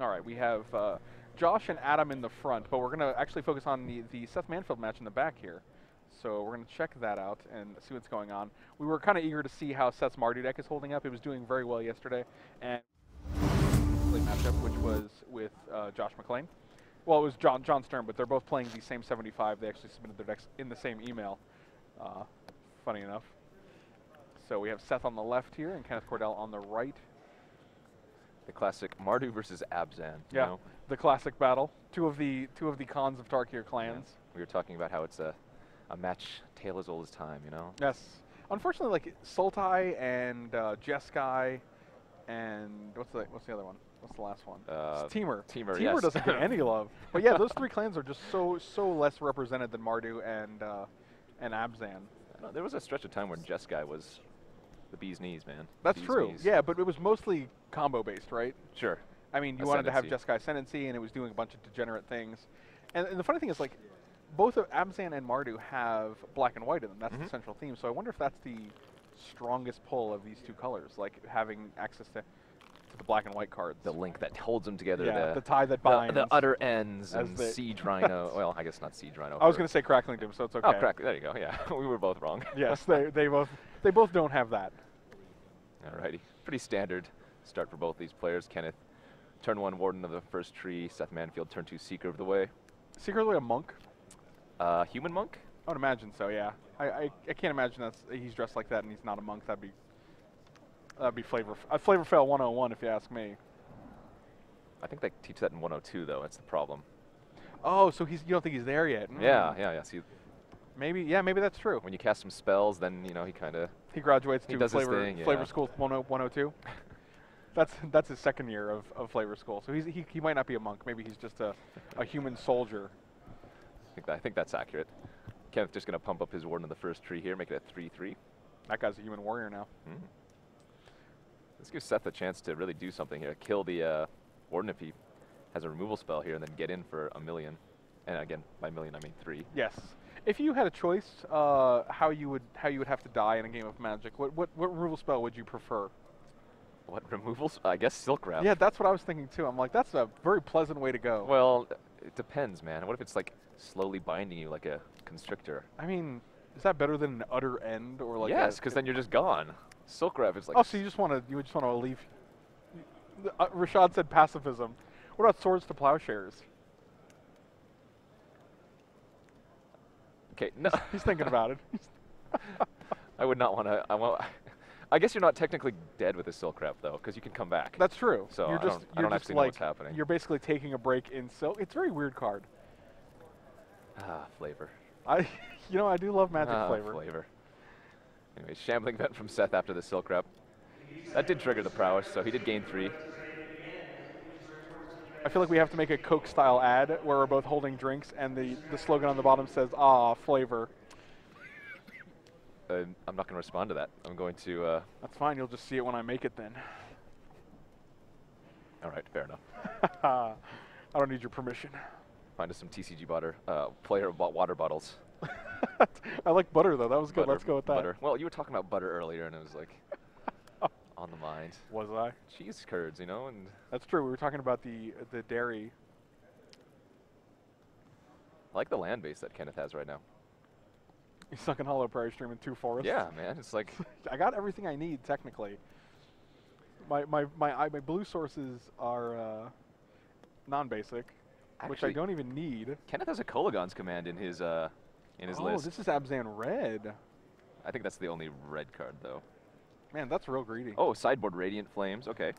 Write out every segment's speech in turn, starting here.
All right, we have uh, Josh and Adam in the front, but we're going to actually focus on the, the Seth Manfield match in the back here. So we're going to check that out and see what's going on. We were kind of eager to see how Seth's Mardu deck is holding up. It was doing very well yesterday. And matchup, which was with uh, Josh McClain. Well, it was John, John Stern, but they're both playing the same 75. They actually submitted their decks in the same email, uh, funny enough. So we have Seth on the left here and Kenneth Cordell on the right. The classic Mardu versus Abzan. Yeah, know? the classic battle. Two of the two of the Khans of Tarkir clans. Yeah. We were talking about how it's a, a match tale as old as time, you know? Yes. Unfortunately, like Sultai and uh, Jeskai and what's the what's the other one? What's the last one? Uh, Temur. Temur, Temur yes. doesn't get any love. But yeah, those three clans are just so so less represented than Mardu and uh, and Abzan. There was a stretch of time when Jeskai was the bee's knees, man. That's true. Knees. Yeah, but it was mostly combo based, right? Sure. I mean, you Ascendancy. wanted to have Jeskai Ascendancy, and it was doing a bunch of degenerate things. And, and the funny thing is, like, both of Abzan and Mardu have black and white in them. That's mm -hmm. the central theme. So I wonder if that's the strongest pull of these two colors, like having access to the black and white cards. The link that holds them together. Yeah, the, the tie that binds. The, the utter ends and the siege rhino. well, I guess not siege rhino. I was going to say crackling doom, so it's okay. Oh, crack. There you go. Yeah, we were both wrong. yes, they they both they both don't have that. Alrighty, pretty standard start for both these players. Kenneth, turn one warden of the first tree. Seth Manfield, turn two seeker of the way. Seeker of the way, a monk. Uh, human monk. I would imagine so. Yeah, I, I I can't imagine that he's dressed like that and he's not a monk. That'd be that'd be flavor a flavor fail 101 if you ask me. I think they teach that in 102 though. That's the problem. Oh, so he's you don't think he's there yet? Mm. Yeah, yeah, yeah. See, maybe yeah, maybe that's true. When you cast some spells, then you know he kind of he graduates he to flavor thing, yeah. flavor school 102. that's that's his second year of, of flavor school. So he's he, he might not be a monk. Maybe he's just a, a human soldier. I think that, I think that's accurate. Kenneth just going to pump up his warden of the first tree here, make it a 3-3. That guy's a human warrior now. Mm. This gives Seth a chance to really do something here. Kill the uh, warden if he has a removal spell here, and then get in for a million. And again, by million I mean three. Yes. If you had a choice, uh, how you would how you would have to die in a game of Magic, what what, what removal spell would you prefer? What removals? I guess Silk Wrap. Yeah, that's what I was thinking too. I'm like, that's a very pleasant way to go. Well, it depends, man. What if it's like slowly binding you like a constrictor? I mean, is that better than an utter end or like? Yes, because then you're just gone. Silk Wrap is like. Oh, so you just want to you just want to leave? Uh, Rashad said pacifism. What about swords to plowshares? Okay, no. He's, he's thinking about it. I would not want to. I want. I guess you're not technically dead with a silk wrap though, because you can come back. That's true. So you're I just, don't, you're I don't actually like, know what's happening. You're basically taking a break in silk. It's a very weird card. Ah, flavor. I, you know, I do love magic ah, flavor. Flavor. Anyway, shambling vent from Seth after the silk wrap. That did trigger the prowess, so he did gain three. I feel like we have to make a Coke style ad where we're both holding drinks and the, the slogan on the bottom says, ah, flavor. Uh, I'm not going to respond to that. I'm going to. Uh, That's fine. You'll just see it when I make it then. All right, fair enough. I don't need your permission. Find us some TCG butter. Uh, player bought water bottles. I like butter though. That was good. Butter, Let's go with that. Butter. Well, you were talking about butter earlier, and it was like on the mind. Was I? Cheese curds, you know, and that's true. We were talking about the the dairy. I like the land base that Kenneth has right now. Sunken Hollow Prairie Stream in two forests. Yeah, man. It's like I got everything I need technically. My my my my blue sources are uh, non-basic, which I don't even need. Kenneth has a Kolaghan's command in his uh, in his oh, list. this is Abzan Red. I think that's the only red card though. Man, that's real greedy. Oh, sideboard Radiant Flames. Okay.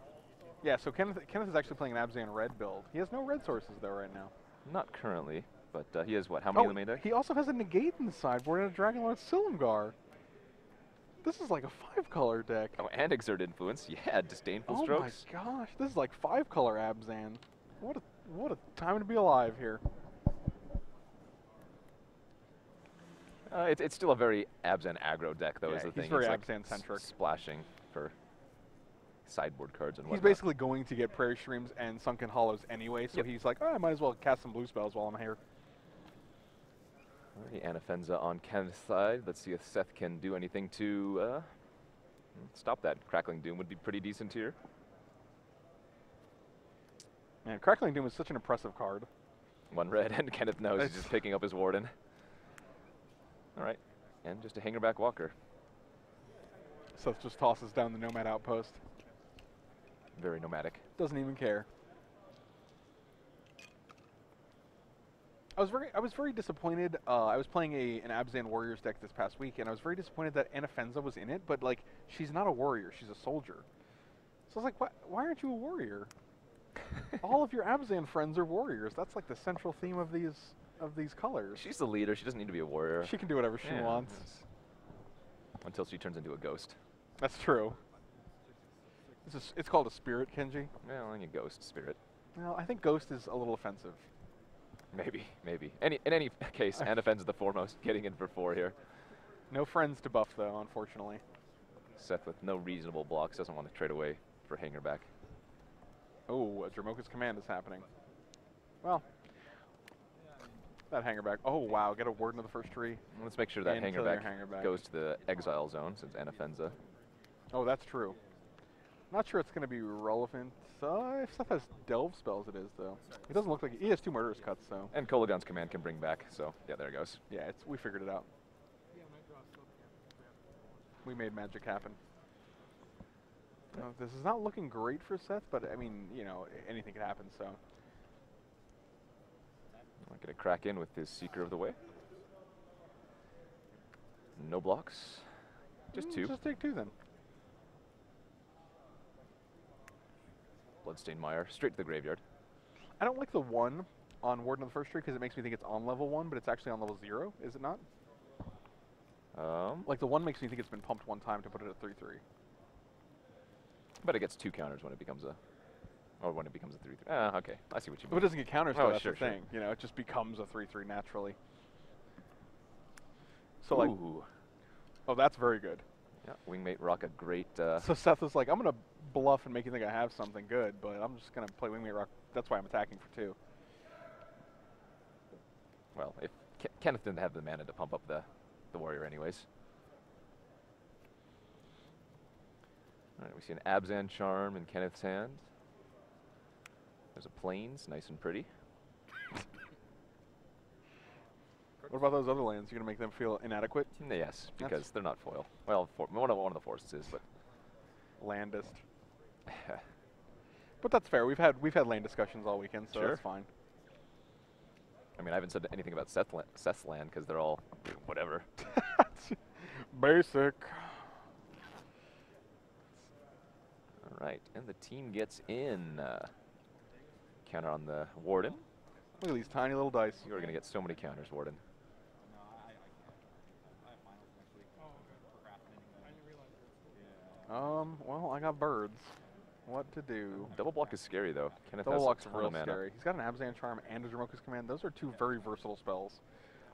Yeah, so Kenneth Kenneth is actually playing an Abzan Red build. He has no red sources though right now. Not currently. But uh, he has what? How many oh, in the main deck? He also has a negate in the sideboard and a Dragonlord Silumgar. This is like a five color deck. Oh, and exert influence. Yeah, disdainful oh strokes. Oh my gosh, this is like five color Abzan. What a what a time to be alive here. Uh, it, it's still a very Abzan aggro deck, though. Yeah, is the he's thing. very it's Abzan centric. Like splashing for sideboard cards and He's basically going to get Prairie Streams and Sunken Hollows anyway, so yep. he's like, oh, I might as well cast some blue spells while I'm here. Alrighty, Anafenza on Kenneth's side. Let's see if Seth can do anything to uh, stop that. Crackling Doom would be pretty decent here. Man, Crackling Doom is such an impressive card. One red, and Kenneth knows he's just picking up his Warden. All right, and just a hangerback Walker. Seth just tosses down the Nomad Outpost. Very nomadic. Doesn't even care. I was very, I was very disappointed. Uh, I was playing a an Abzan Warriors deck this past week, and I was very disappointed that Anafenza was in it. But like, she's not a warrior; she's a soldier. So I was like, why, why aren't you a warrior? All of your Abzan friends are warriors. That's like the central theme of these of these colors. She's the leader. She doesn't need to be a warrior. She can do whatever she Yeah, wants. Until she turns into a ghost. That's true. It's, a it's called a spirit, Kenji. Yeah, Well, and you ghost spirit. Well, I think ghost is a little offensive. Maybe, maybe. Any, in any case, Anafenza the foremost, getting in for four here. No friends to buff though, unfortunately. Seth with no reasonable blocks doesn't want to trade away for hangerback. Oh, a Dromoka's command is happening. Well, that hanger back. Oh wow, get a word into the first tree. Let's make sure that And kill your hangerback, back. goes to the exile zone since Anafenza. Oh, that's true. Not sure it's going to be relevant. Uh, if Seth has delve spells, it is though. It doesn't look like he has two murderous cuts, so And Kolaghan's command can bring back, so yeah, there it goes. yeah, it's we figured it out. We made magic happen. Uh, this is not looking great for Seth, but I mean, you know, anything could happen. So To crack in with his Seeker of the Way. No blocks. Just Mm, two. Just take two then. Bloodstained Mire, straight to the graveyard. I don't like the one on Warden of the First Tree because it makes me think it's on level one, but it's actually on level zero. Is it not? Um, Like the one makes me think it's been pumped one time to put it at three three. but it gets two counters when it becomes a, or when it becomes a three. three. Ah, okay, I see what you If it doesn't get counters, Oh, though, that's sure, the sure. thing. You know, it just becomes a three three naturally. So like, oh, that's very good. yeah, Wingmate Roc, a great. Uh, So Seth was like, I'm gonna bluff and make you think I have something good, but I'm just gonna play Wingmate Roc. That's why I'm attacking for two. well, if Ke- Kenneth didn't have the mana to pump up the, the warrior, anyways. All right, we see an Abzan charm in Kenneth's hand. There's a plains, nice and pretty. What about those other lands? You're gonna make them feel inadequate? Mm, Yes, That's- because they're not foil. Well, for, one of one of the forces is, but Landist. But that's fair. We've had we've had land discussions all weekend, so Sure. that's fine. I mean, I haven't said anything about Seth la- Seth's land because they're all whatever. Basic. All right, and the team gets in. Uh, counter on the Warden. Look at these tiny little dice. You are going to get so many counters, Warden. Um, well, I got birds. What to do? Double block is scary though. Kenneth Double has Lock's real mana. scary. He's got an Abzan Charm and a Dromoka's Command. Those are two very versatile spells.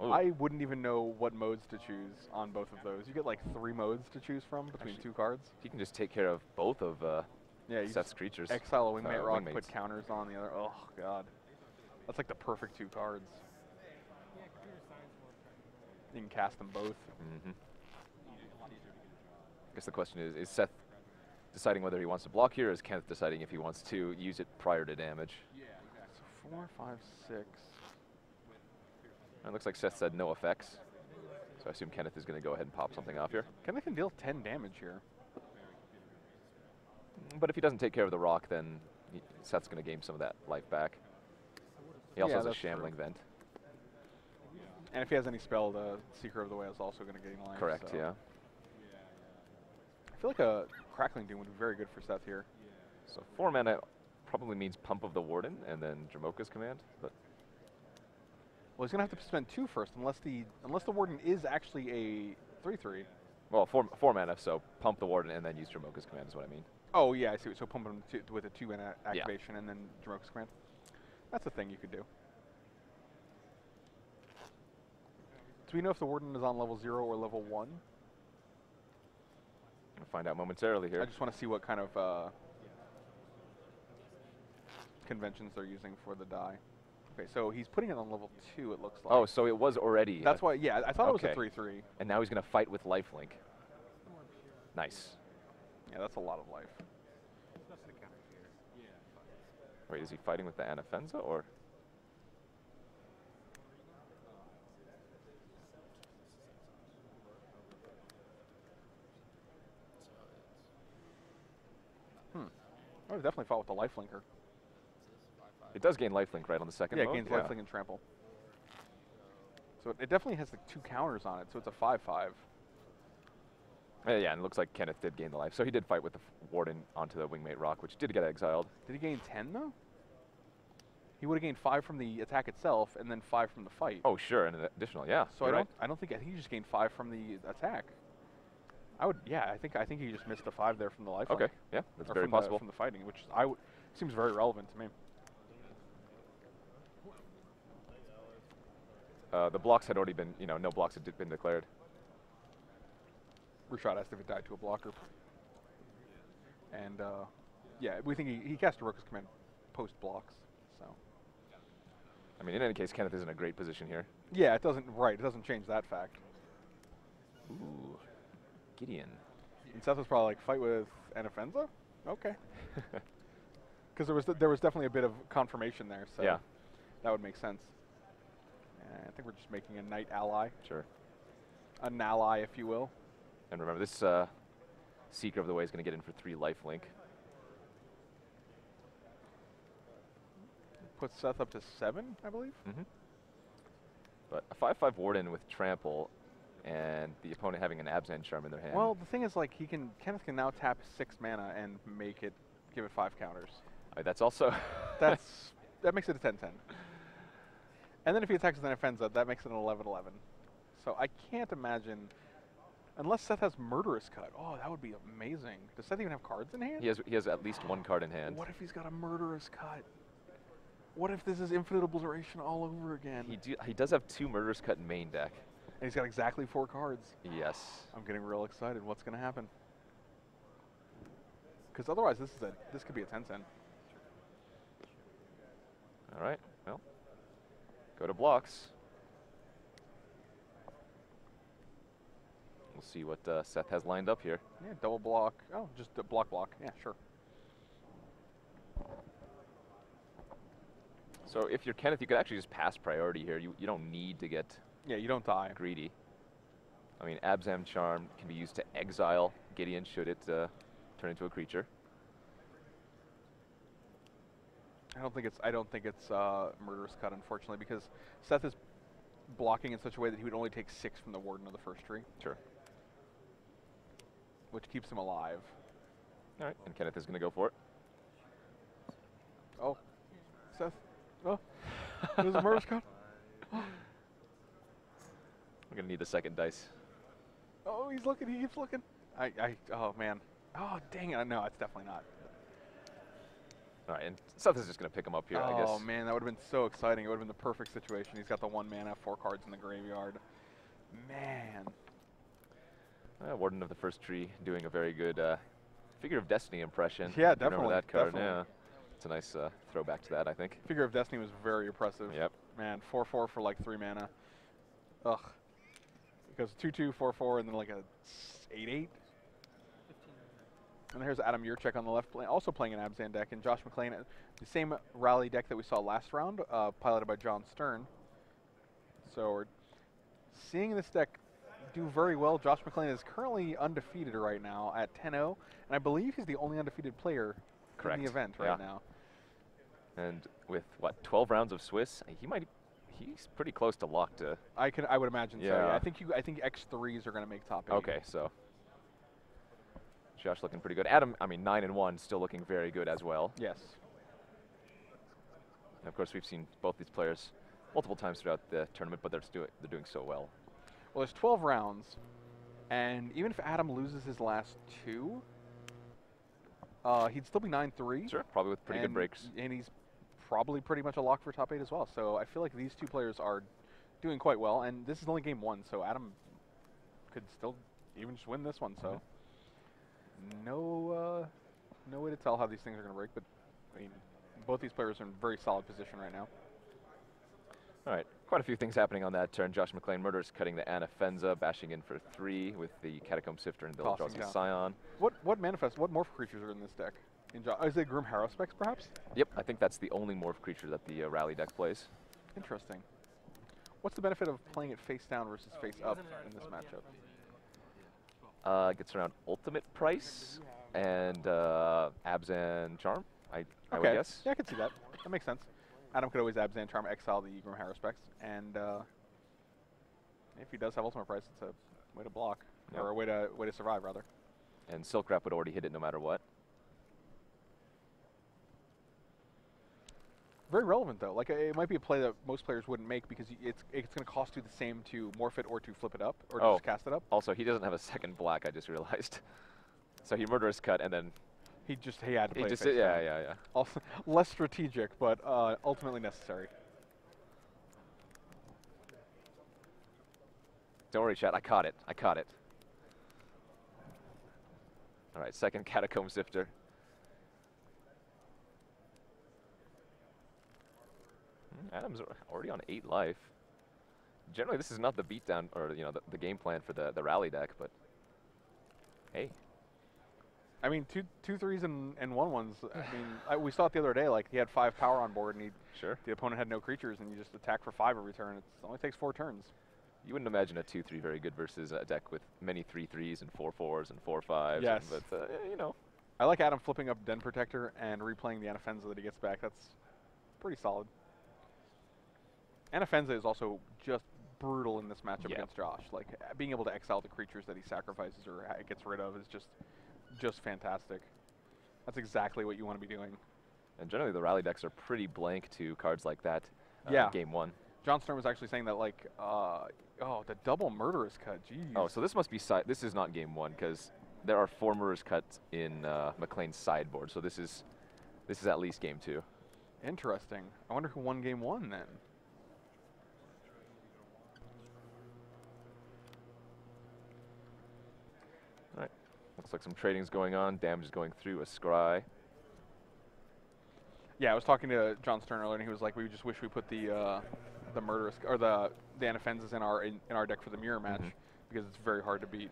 Ooh, I wouldn't even know what modes to choose on both of those. You get like three modes to choose from between Actually- two cards. he can just take care of both of uh, Yeah, you Seth's just creatures. exile a Wingmate uh, Roc, Wingmates. put counters on the other. Oh god, that's like the perfect two cards. You can cast them both. hmm I guess the question is: Is Seth deciding whether he wants to block here, or is Kenneth deciding if he wants to use it prior to damage? Yeah, so four, five, six. It looks like Seth said no effects, so I assume Kenneth is going to go ahead and pop something off here. Kenneth can deal 10 damage here. But if he doesn't take care of the rock, then Seth's going to gain some of that life back. He also Yeah, has a that's true. shambling vent. And if he has any spell, the Seeker of the Way is also going to gain life. Correct. so. Yeah. I feel like a Crackling Doom would be very good for Seth here. So four mana probably means pump of the warden and then Dromoka's command. But Well, he's going to have to spend two first, unless the unless the Warden is actually a 3-3. well, four four mana, so pump the warden and then use Dromoka's command is what I mean. Oh, yeah, I see. So pump him to, with a 2 mana activation and then Dromoka's Command. That's a thing you could do. Do we know if the Warden is on level 0 or level 1? We'll find out momentarily here. I just want to see what kind of uh, conventions they're using for the die. Okay, so he's putting it on level 2, it looks like. oh, so it was already. That's why, yeah, I thought it was a 3-3. And now he's going to fight with lifelink. Nice. Yeah, that's a lot of life. Wait, is he fighting with the Anafenza or? Hmm. I would definitely fought with the lifelinker. It does gain lifelink right on the second Yeah, it mode? gains lifelink and trample. So it, it definitely has like two counters on it, so it's a 5-5. Yeah, yeah, and it looks like Kenneth did gain the life. So he did fight with the Warden onto the Wingmate Roc, which did get exiled. Did he gain 10 though? He would have gained 5 from the attack itself and then 5 from the fight. Oh, sure, and an additional, yeah. so I don't. I don't think I think he just gained 5 from the attack. I would yeah, I think I think he just missed the 5 there from the life. Okay, yeah, that's or very from possible. The, from the fighting, which I would seems very relevant to me. Uh, the blocks had already been, you know, no blocks had been declared. Rashad asked if it died to a blocker. And uh, yeah, we think he, he cast a Roku's command post blocks. So I mean, in any case, Kenneth is in a great position here. yeah, it doesn't right. It doesn't change that fact. Ooh, Gideon. And Seth was probably like fight with Anafenza. Okay, because there was there was definitely a bit of confirmation there. So Yeah. that would make sense. And I think we're just making a knight ally, Sure. an ally, if you will. And remember, this uh, Seeker of the Way is going to get in for three lifelink. Puts Seth up to seven, I believe. Mm-hmm. But a 5-5 Warden with Trample and the opponent having an Abzan Charm in their hand. Well, the thing is, like, he can Kenneth can now tap six mana and make it give it five counters. Uh, that's also... That's that makes it a 10-10. And then if he attacks with Anafenza, that makes it an 11-11. So I can't imagine, unless Seth has Murderous Cut. Oh, that would be amazing. Does Seth even have cards in hand? he, has, he has at least one card in hand. What if he's got a Murderous Cut? What if this is Infinite Obliteration all over again? He, do, he does have two Murderous Cut in main deck. and he's got exactly four cards. Yes. I'm getting real excited. What's going to happen? Because otherwise, this is a this could be a 10-10. All right. Well, go to blocks. See what uh, Seth has lined up here. Yeah, double block. Oh, just a block block. Yeah, sure. So if you're Kenneth, you could actually just pass priority here. You, you don't need to get Yeah, you don't die. greedy. I mean, Abzan Charm can be used to exile Gideon should it uh, turn into a creature. I don't think it's I don't think it's uh, murderous cut, unfortunately, because Seth is blocking in such a way that he would only take six from the warden of the first tree, Sure. Which keeps him alive. All right, and Kenneth is going to go for it. Oh, Seth. Oh, there's a murderous cut. We're going to need the second dice. Oh, he's looking. He keeps looking. I, I. Oh man. Oh dang it! No, it's definitely not. All right, and Seth is just going to pick him up here, I guess. Oh man, that would have been so exciting. It would have been the perfect situation. He's got the one mana, four cards in the graveyard. Man. Uh, Warden of the First Tree doing a very good uh, Figure of Destiny impression. Yeah, Remember definitely, that card? definitely. Yeah. It's a nice uh, throwback to that, I think. Figure of Destiny was very impressive. Yep. Man, 4 4 for like 3 mana. Ugh. It goes 2 2, 4 4, and then like a 8 8. And here's Adam Yurchick on the left, play, also playing an Abzan deck, and Josh McClain, uh, the same rally deck that we saw last round, uh, piloted by John Stern. So we're seeing this deck do very well. Josh McClain is currently undefeated right now at 10 0, and I believe he's the only undefeated player Correct. in the event right Yeah. now. And with, what, 12 rounds of Swiss, he might, he's pretty close to lock to. Uh, I can, I would imagine so. Yeah. Yeah. I think you, I think X threes are going to make top eight. Okay, so. Josh looking pretty good. Adam, I mean, 9 and 1, still looking very good as well. Yes. And of course, we've seen both these players multiple times throughout the tournament, but they're, they're doing so well. Well, there's 12 rounds, and even if Adam loses his last two, uh, he'd still be 9-3. Sure, probably with pretty good breaks. And he's probably pretty much a lock for top eight as well. So I feel like these two players are doing quite well, and this is only game one, so Adam could still even just win this one. So no, uh, no way to tell how these things are going to break, but I mean, both these players are in very solid position right now. All right, quite a few things happening on that turn. Josh McClain murders cutting the Anafenza, bashing in for three with the Catacomb Sifter and Tossing Eldrazi down. Scion. What what manifest? What morph creatures are in this deck? In Jo- oh, is it Grim Haruspex, perhaps? Yep, I think that's the only morph creature that the uh, rally deck plays. Interesting. What's the benefit of playing it face down versus face up in this matchup? Uh, gets around ultimate price and uh, Abzan Charm, I, I would okay. guess. Yeah, I can see that. That makes sense. Adam could always Abzan Charm, exile the Grim Haruspex, and uh, if he does have ultimate price, it's a way to block Yep. or a way to way to survive rather. And Silk Wrap would already hit it no matter what. Very relevant though. Like uh, it might be a play that most players wouldn't make because it's it's going to cost you the same to morph it or to flip it up or Oh. just cast it up. Also, he doesn't have a second black, I just realized. So he murderous cut and then He just he had to play just face yeah yeah yeah. Also, less strategic, but uh, ultimately necessary. Don't worry, chat. I caught it. I caught it. All right, second catacomb sifter. Hmm, Adam's already on eight life. Generally, this is not the beatdown or you know the, the game plan for the the rally deck, but hey, I mean, two two threes and, and one ones. I mean, I, we saw it the other day. Like he had five power on board, and he sure. the opponent had no creatures, and you just attack for five every turn. It only takes four turns. You wouldn't imagine a two-three very good versus a deck with many three-threes and four-fours and four-fives. Yes. but uh, you know, I like Adam flipping up Den Protector and replaying the Anafenza that he gets back. That's pretty solid. Anafenza is also just brutal in this matchup Yeah. against Josh. Like being able to exile the creatures that he sacrifices or gets rid of is just just fantastic. That's exactly what you want to be doing. and generally the rally decks are pretty blank to cards like that. Uh, Yeah. Game one. John Stern was actually saying that like uh, oh the double murderous cut. Jeez. Oh, so this must be side. This is not game one because there are four murderers cuts in uh, McClain's sideboard. So this is this is at least game two. Interesting. I wonder who won game one then. All right. Looks like some trading's going on. Damage is going through a scry. Yeah, I was talking to John Stern earlier, and he was like, "We just wish we put the uh, the murderous or the the Anafenzas in our in, in our deck for the mirror match Mhm. because it's very hard to beat."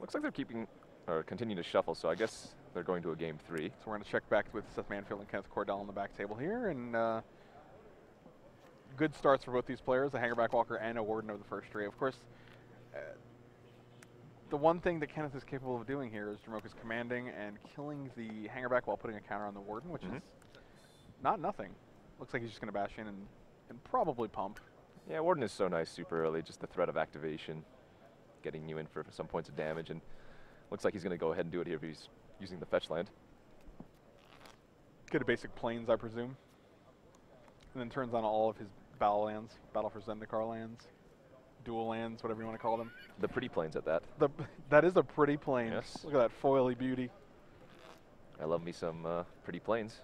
Looks like they're keeping or continuing to shuffle. So I guess they're going to a game three. So we're going to check back with Seth Manfield and Kenneth Cordell on the back table here, and uh, good starts for both these players, a Hangerback Walker and a Warden of the first tree. Of course, uh, the one thing that Kenneth is capable of doing here is Dromoka's commanding and killing the Hangerback while putting a counter on the Warden, which Mhm. is not nothing. Looks like he's just going to bash in and, and probably pump. Yeah, Warden is so nice super early. Just the threat of activation, getting you in for some points of damage, and looks like he's going to go ahead and do it here if he's using the fetch land. Get a basic plains, I presume. And then turns on all of his battle lands, Battle for Zendikar lands, dual lands, whatever you want to call them. The pretty plains at that. The, that is a pretty plane. Yes. Look at that foily beauty. I love me some uh, pretty plains.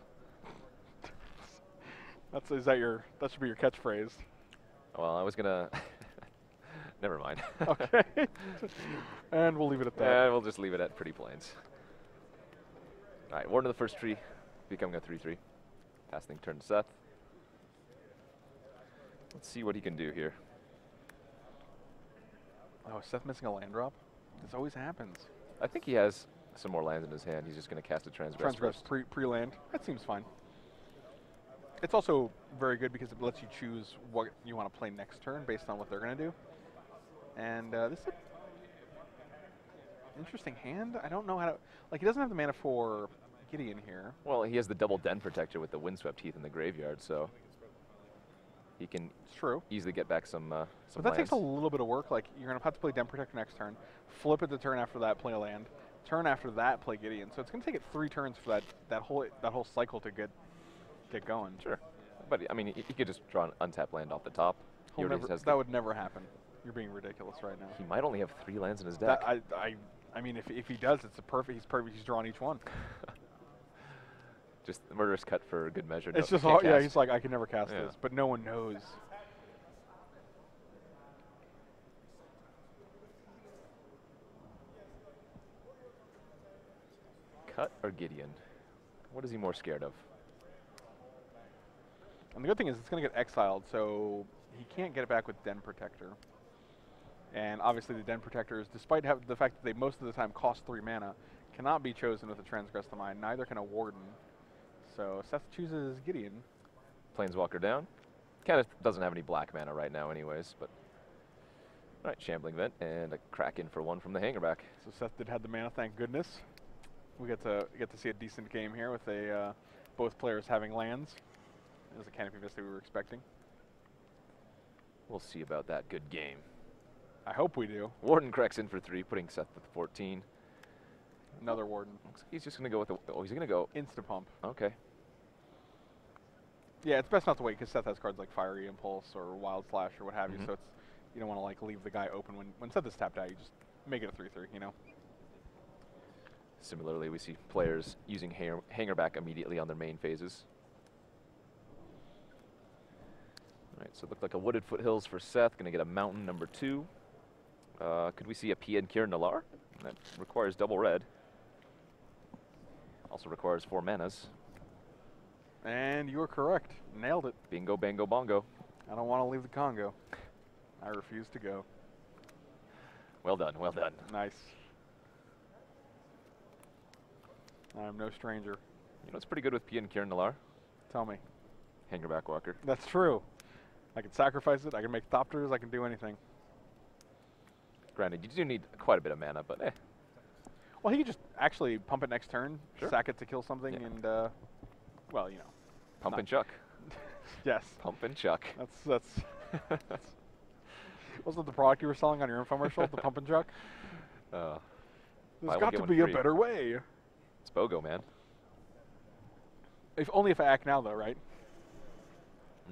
That's is that your that should be your catchphrase. Well, I was gonna. Never mind. Okay. and we'll leave it at that. Yeah, we'll just leave it at pretty plains. All right, Warden of the first tree, becoming a 3-3. Passing turn to Seth. Let's see what he can do here. Oh, is Seth missing a land drop? This always happens. I think he has some more lands in his hand. He's just going to cast a transgress. Transgress first. pre pre land. That seems fine. It's also very good because it lets you choose what you want to play next turn based on what they're going to do. And uh, this is an interesting hand. I don't know how to like. He doesn't have the mana for Gideon here. Well, he has the double den protector with the windswept heath in the graveyard, so he can It's true. easily get back some uh, some But that takes a little bit of work. Like you're gonna have to play Den Protector next turn, flip it the turn after that, play a land. Turn after that, play Gideon. So it's gonna take it three turns for that that whole that whole cycle to get get going. Sure. But I mean, he, he could just draw an untapped land off the top. He never- that the- would never happen. You're being ridiculous right now. he might only have three lands in his deck. That, I, I, I mean, if, if he does, it's a perfect. He's perfect. He's drawing each one. just the murderous cut for a good measure. It's no, just hard. Yeah, he's like, I can never cast Yeah. this, but no one knows. cut or Gideon. What is he more scared of? And the good thing is, it's going to get exiled, so he can't get it back with Den Protector. And obviously, the Den Protectors, despite have the fact that they most of the time cost three mana, cannot be chosen with a Transgress the Mind. Neither can a Warden. So Seth chooses Gideon. Planeswalker down. Kenneth doesn't have any black mana right now anyways, but... Alright, Shambling Vent and a Kraken for one from the Hangerback. So Seth did have the mana, thank goodness. We get to get to see a decent game here with a uh, both players having lands. It was a Canopy Vista we were expecting. We'll see about that good game. I hope we do. Warden cracks in for three, putting Seth with 14. Another Warden. He's just going to go with the... Oh, he's going to go... Insta pump. Okay. Yeah, it's best not to wait because Seth has cards like Fiery Impulse or Wild Slash or what have Mhm. you. So it's you don't want to like leave the guy open when when Seth is tapped out. You just make it a three-three. You know. Similarly, we see players using hanger, Hangerback immediately on their main phases. All right, so it looked like a Wooded Foothills for Seth. Going to get a Mountain number two. Uh, could we see a Pia and Kiran Nalaar? That requires double red. Also requires four manas. And you are correct. Nailed it. Bingo, bango, bongo. I don't want to leave the Congo. I refuse to go. Well done, well done. Nice. I'm no stranger. You know, it's pretty good with Pia and Kiran Nalaar. Tell me. Hangerback Walker. That's true. I can sacrifice it. I can make Thopters. I can do anything. Granted, you do need quite a bit of mana, but eh. Well, he could just actually pump it next turn, Sure. sack it to kill something, Yeah. and uh, well, you know, Pump and chuck. yes, Pump and chuck. that's that's. that's wasn't the product you were selling on your infomercial, the pump and chuck? Uh, There's got to be a better way. it's BOGO, man. If only if I act now, though, right?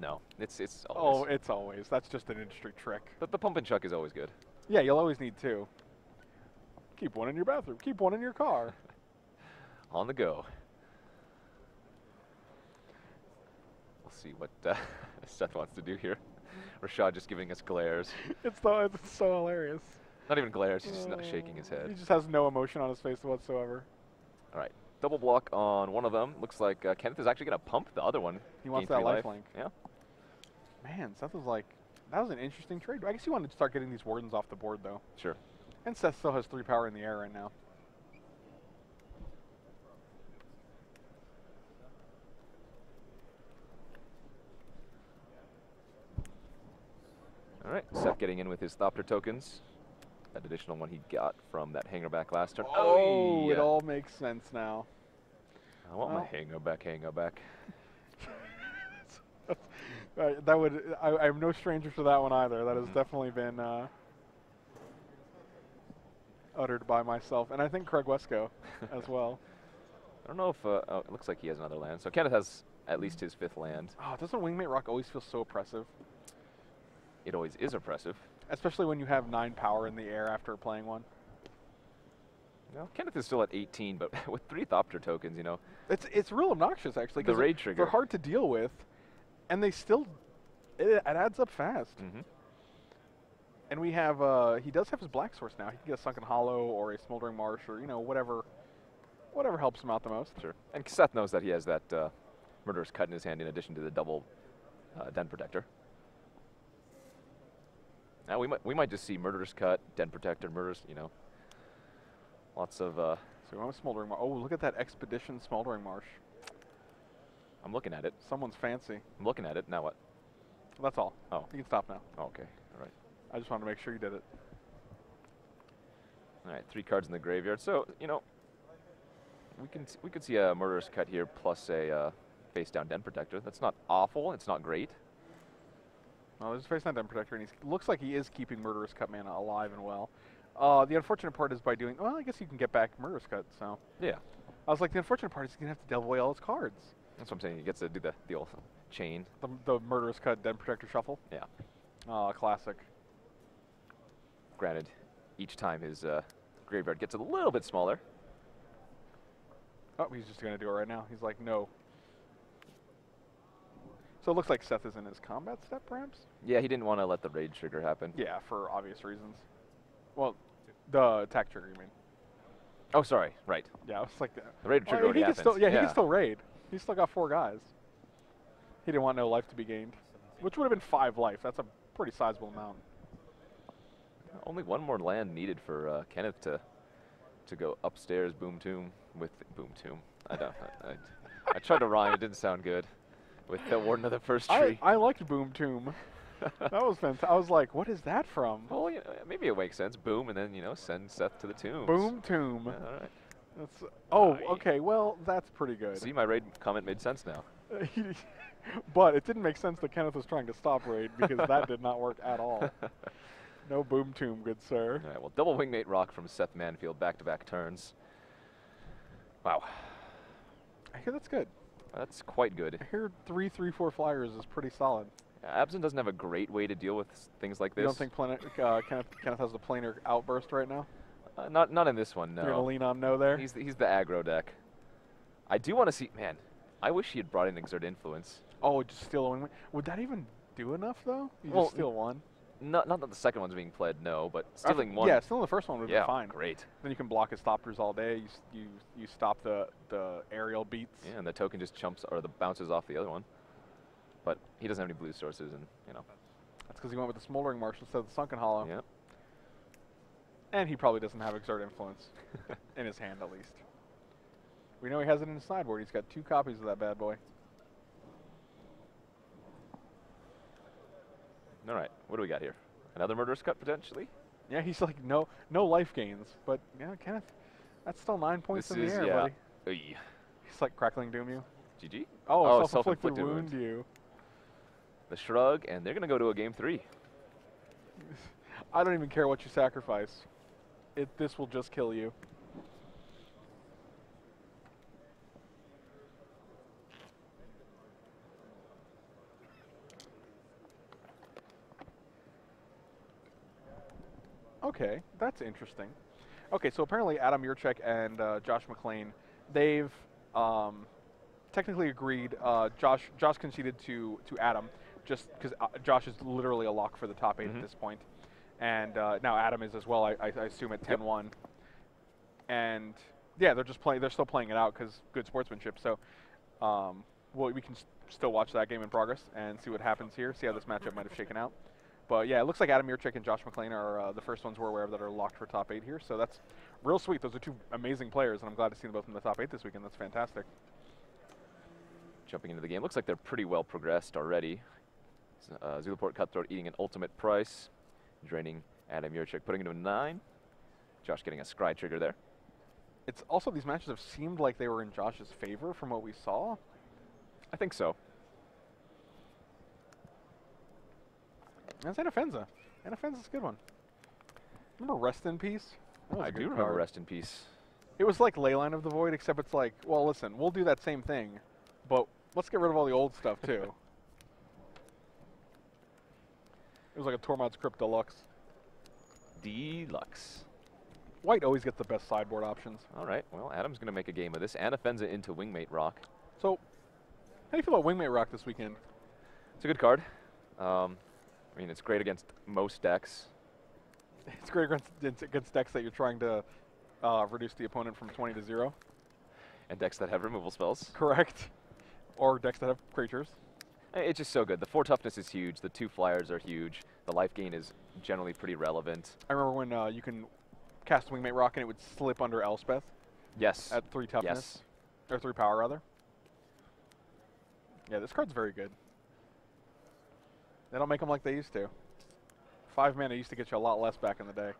No, it's it's Oh, always. it's always. That's just an industry trick. but the pump and chuck is always good. Yeah, you'll always need two. Keep one in your bathroom. Keep one in your car. On the go. We'll see what uh, Seth wants to do here. Rashad just giving us glares. it's so it's so hilarious. Not even glares, he's just not shaking his Uh, head. He just has no emotion on his face whatsoever. All right, double block on one of them. Looks like uh, Kenneth is actually going to pump the other one. He wants that life. link. Yeah. Man, Seth was like, that was an interesting trade. I guess he wanted to start getting these wardens off the board though. Sure. And Seth still has three power in the air right now. All right, Seth getting in with his Thopter tokens. That additional one he got from that hangerback last turn. Oh, it yeah. all makes sense now. I want my hangerback, hangerback. Uh, that would I, I'm no stranger to that one either. That has Mhm. definitely been uh, uttered by myself, and I think Craig Wescoe as well. I don't know if, uh, oh, it looks like he has another land. So Kenneth has at least his fifth land. Oh, doesn't Wingmate Roc always feel so oppressive? It always is oppressive. Especially when you have nine power in the air after playing one. No, Kenneth is still at 18, but with three Thopter tokens, you know, It's it's real obnoxious actually. The raid they're- trigger. They're hard to deal with, and they still it, it adds up fast. hmm And we have uh, he does have his black source now. He can get a sunken hollow or a smoldering marsh or you know whatever, whatever helps him out the most. sure. And Seth knows that he has that uh, murderous cut in his hand in addition to the double uh, den protector. Now we might we might just see murderous cut, den protector, murderous, you know, lots of. Uh, So we want a smoldering marsh. Oh, look at that expedition smoldering marsh. I'm looking at it. Someone's fancy. I'm looking at it. Now what? That's all. Oh. You can stop now. Oh, okay. I just wanted to make sure you did it. All right. Three cards in the graveyard. So you know, we can we could see a murderous cut here plus a uh, face down den protector. That's not awful. It's not great. Well, there's face down den protector, and he looks like he is keeping murderous cut mana alive and well. Uh, the unfortunate part is by doing well, I guess you can get back murderous cut. So Yeah. I was like, the unfortunate part is he's gonna have to delve away all his cards. That's what I'm saying. He gets to do the the old chain. The, the murderous cut den protector shuffle. Yeah. Oh, classic. Granted, each time his uh, graveyard gets a little bit smaller. Oh, he's just gonna do it right now. He's like, no. So it looks like Seth is in his combat step, perhaps. Yeah, he didn't want to let the raid trigger happen. Yeah, for obvious reasons. Well, the attack trigger, you mean? Oh, sorry. Right. Yeah, I was like, uh, The raid trigger he already can happens. still, yeah, he can still raid. He's still got four guys. He didn't want no life to be gained, which would have been five life. That's a pretty sizable amount. Only one more land needed for uh, Kenneth to to go upstairs Boom Tomb with Boom Tomb. I don't. I, I, I tried to rhyme. It didn't sound good. With the Warden of the First Tree. I liked Boom Tomb. that was fantastic. I was like, what is that from? well, you know, maybe it makes sense. Boom, and then you know send Seth to the tomb. Boom Tomb. Yeah, all right. That's, oh, Aye. okay. Well, that's pretty good. See, my raid comment made sense now. but it didn't make sense that Kenneth was trying to stop raid because that did not work at all. No Boom Tomb, good sir. All right, well, double wingmate roc from Seth Manfield, back-to-back turns. Wow, I hear that's good. that's quite good. I hear three, three, four flyers is pretty solid. Abzan doesn't have a great way to deal with things like this. You don't think planet, uh, Kenneth, Kenneth has the planar outburst right now? Uh, not not in this one, no. You're gonna lean on no there. He's the, he's the aggro deck. I do want to see, man. I wish he had brought in exert influence. oh, just steal a wing. Would that even do enough though? You Well, just steal one. Not not that the second one's being played, no, but stealing one. Yeah, stealing the first one would yeah, be fine. great. Then you can block his thopters all day. You you you stop the the aerial beats. Yeah, and the token just jumps or the bounces off the other one. But he doesn't have any blue sources, and you know. That's because he went with the smoldering marsh instead of the sunken hollow. Yeah. And he probably doesn't have exert influence in his hand at least. We know he has it in his sideboard. He's got two copies of that bad boy. All right, what do we got here? Another murderous cut potentially. Yeah, he's like no no life gains, but yeah, Kenneth, that's still nine points This in the air, yeah. buddy. Oy. He's like crackling doom you. GG. Oh, Oh, self-inflicted self-inflicted wound, wound. you. The shrug, and they're gonna go to a game three. I don't even care what you sacrifice. It this will just kill you. Okay, that's interesting. Okay, so apparently Adam Yurchick and uh, Josh McClain, they've um, technically agreed. Uh, Josh Josh conceded to to Adam, just because uh, Josh is literally a lock for the top 8 Mhm. at this point, and uh, now Adam is as well. I, I, assume at 10-1, and yeah, they're just playing. They're still playing it out because good sportsmanship. So, um, well, we can still watch that game in progress and see what happens here. See how this matchup might have shaken out. But yeah, it looks like Adam Yurchick and Josh McClain are uh, the first ones we're aware of that are locked for top eight here. So that's real sweet. Those are two amazing players, and I'm glad to see them both in the top eight this weekend. That's fantastic. Jumping into the game, looks like they're pretty well progressed already. Uh, Zulaport Cutthroat eating an ultimate price, draining Adam Yurchick, putting him to a nine. Josh getting a scry trigger there. It's also these matches have seemed like they were in Josh's favor from what we saw. I think so. That's Anafenza. Anafenza's a good one. Remember Rest in Peace? I do remember card. Rest in Peace. It was like Leyline of the Void, except it's like, well, listen, we'll do that same thing, but let's get rid of all the old stuff too. it was like a Tormod's Crypt Deluxe. Deluxe. White always gets the best sideboard options. All right, well, Adam's going to make a game of this. Anafenza into Wingmate Roc. So, how do you feel about Wingmate Roc this weekend? It's a good card. Um, I mean, it's great against most decks. It's great against, against decks that you're trying to uh, reduce the opponent from 20 to 0. and decks that have removal spells. Correct. Or decks that have creatures. It's just so good. The four toughness is huge. The two flyers are huge. The life gain is generally pretty relevant. I remember when uh, you can cast Wingmate Roc and it would slip under Elspeth Yes. at 3 toughness. Yes. Or 3 power, rather. Yeah, this card's very good. They don't make them like they used to. Five mana used to get you a lot less back in the day.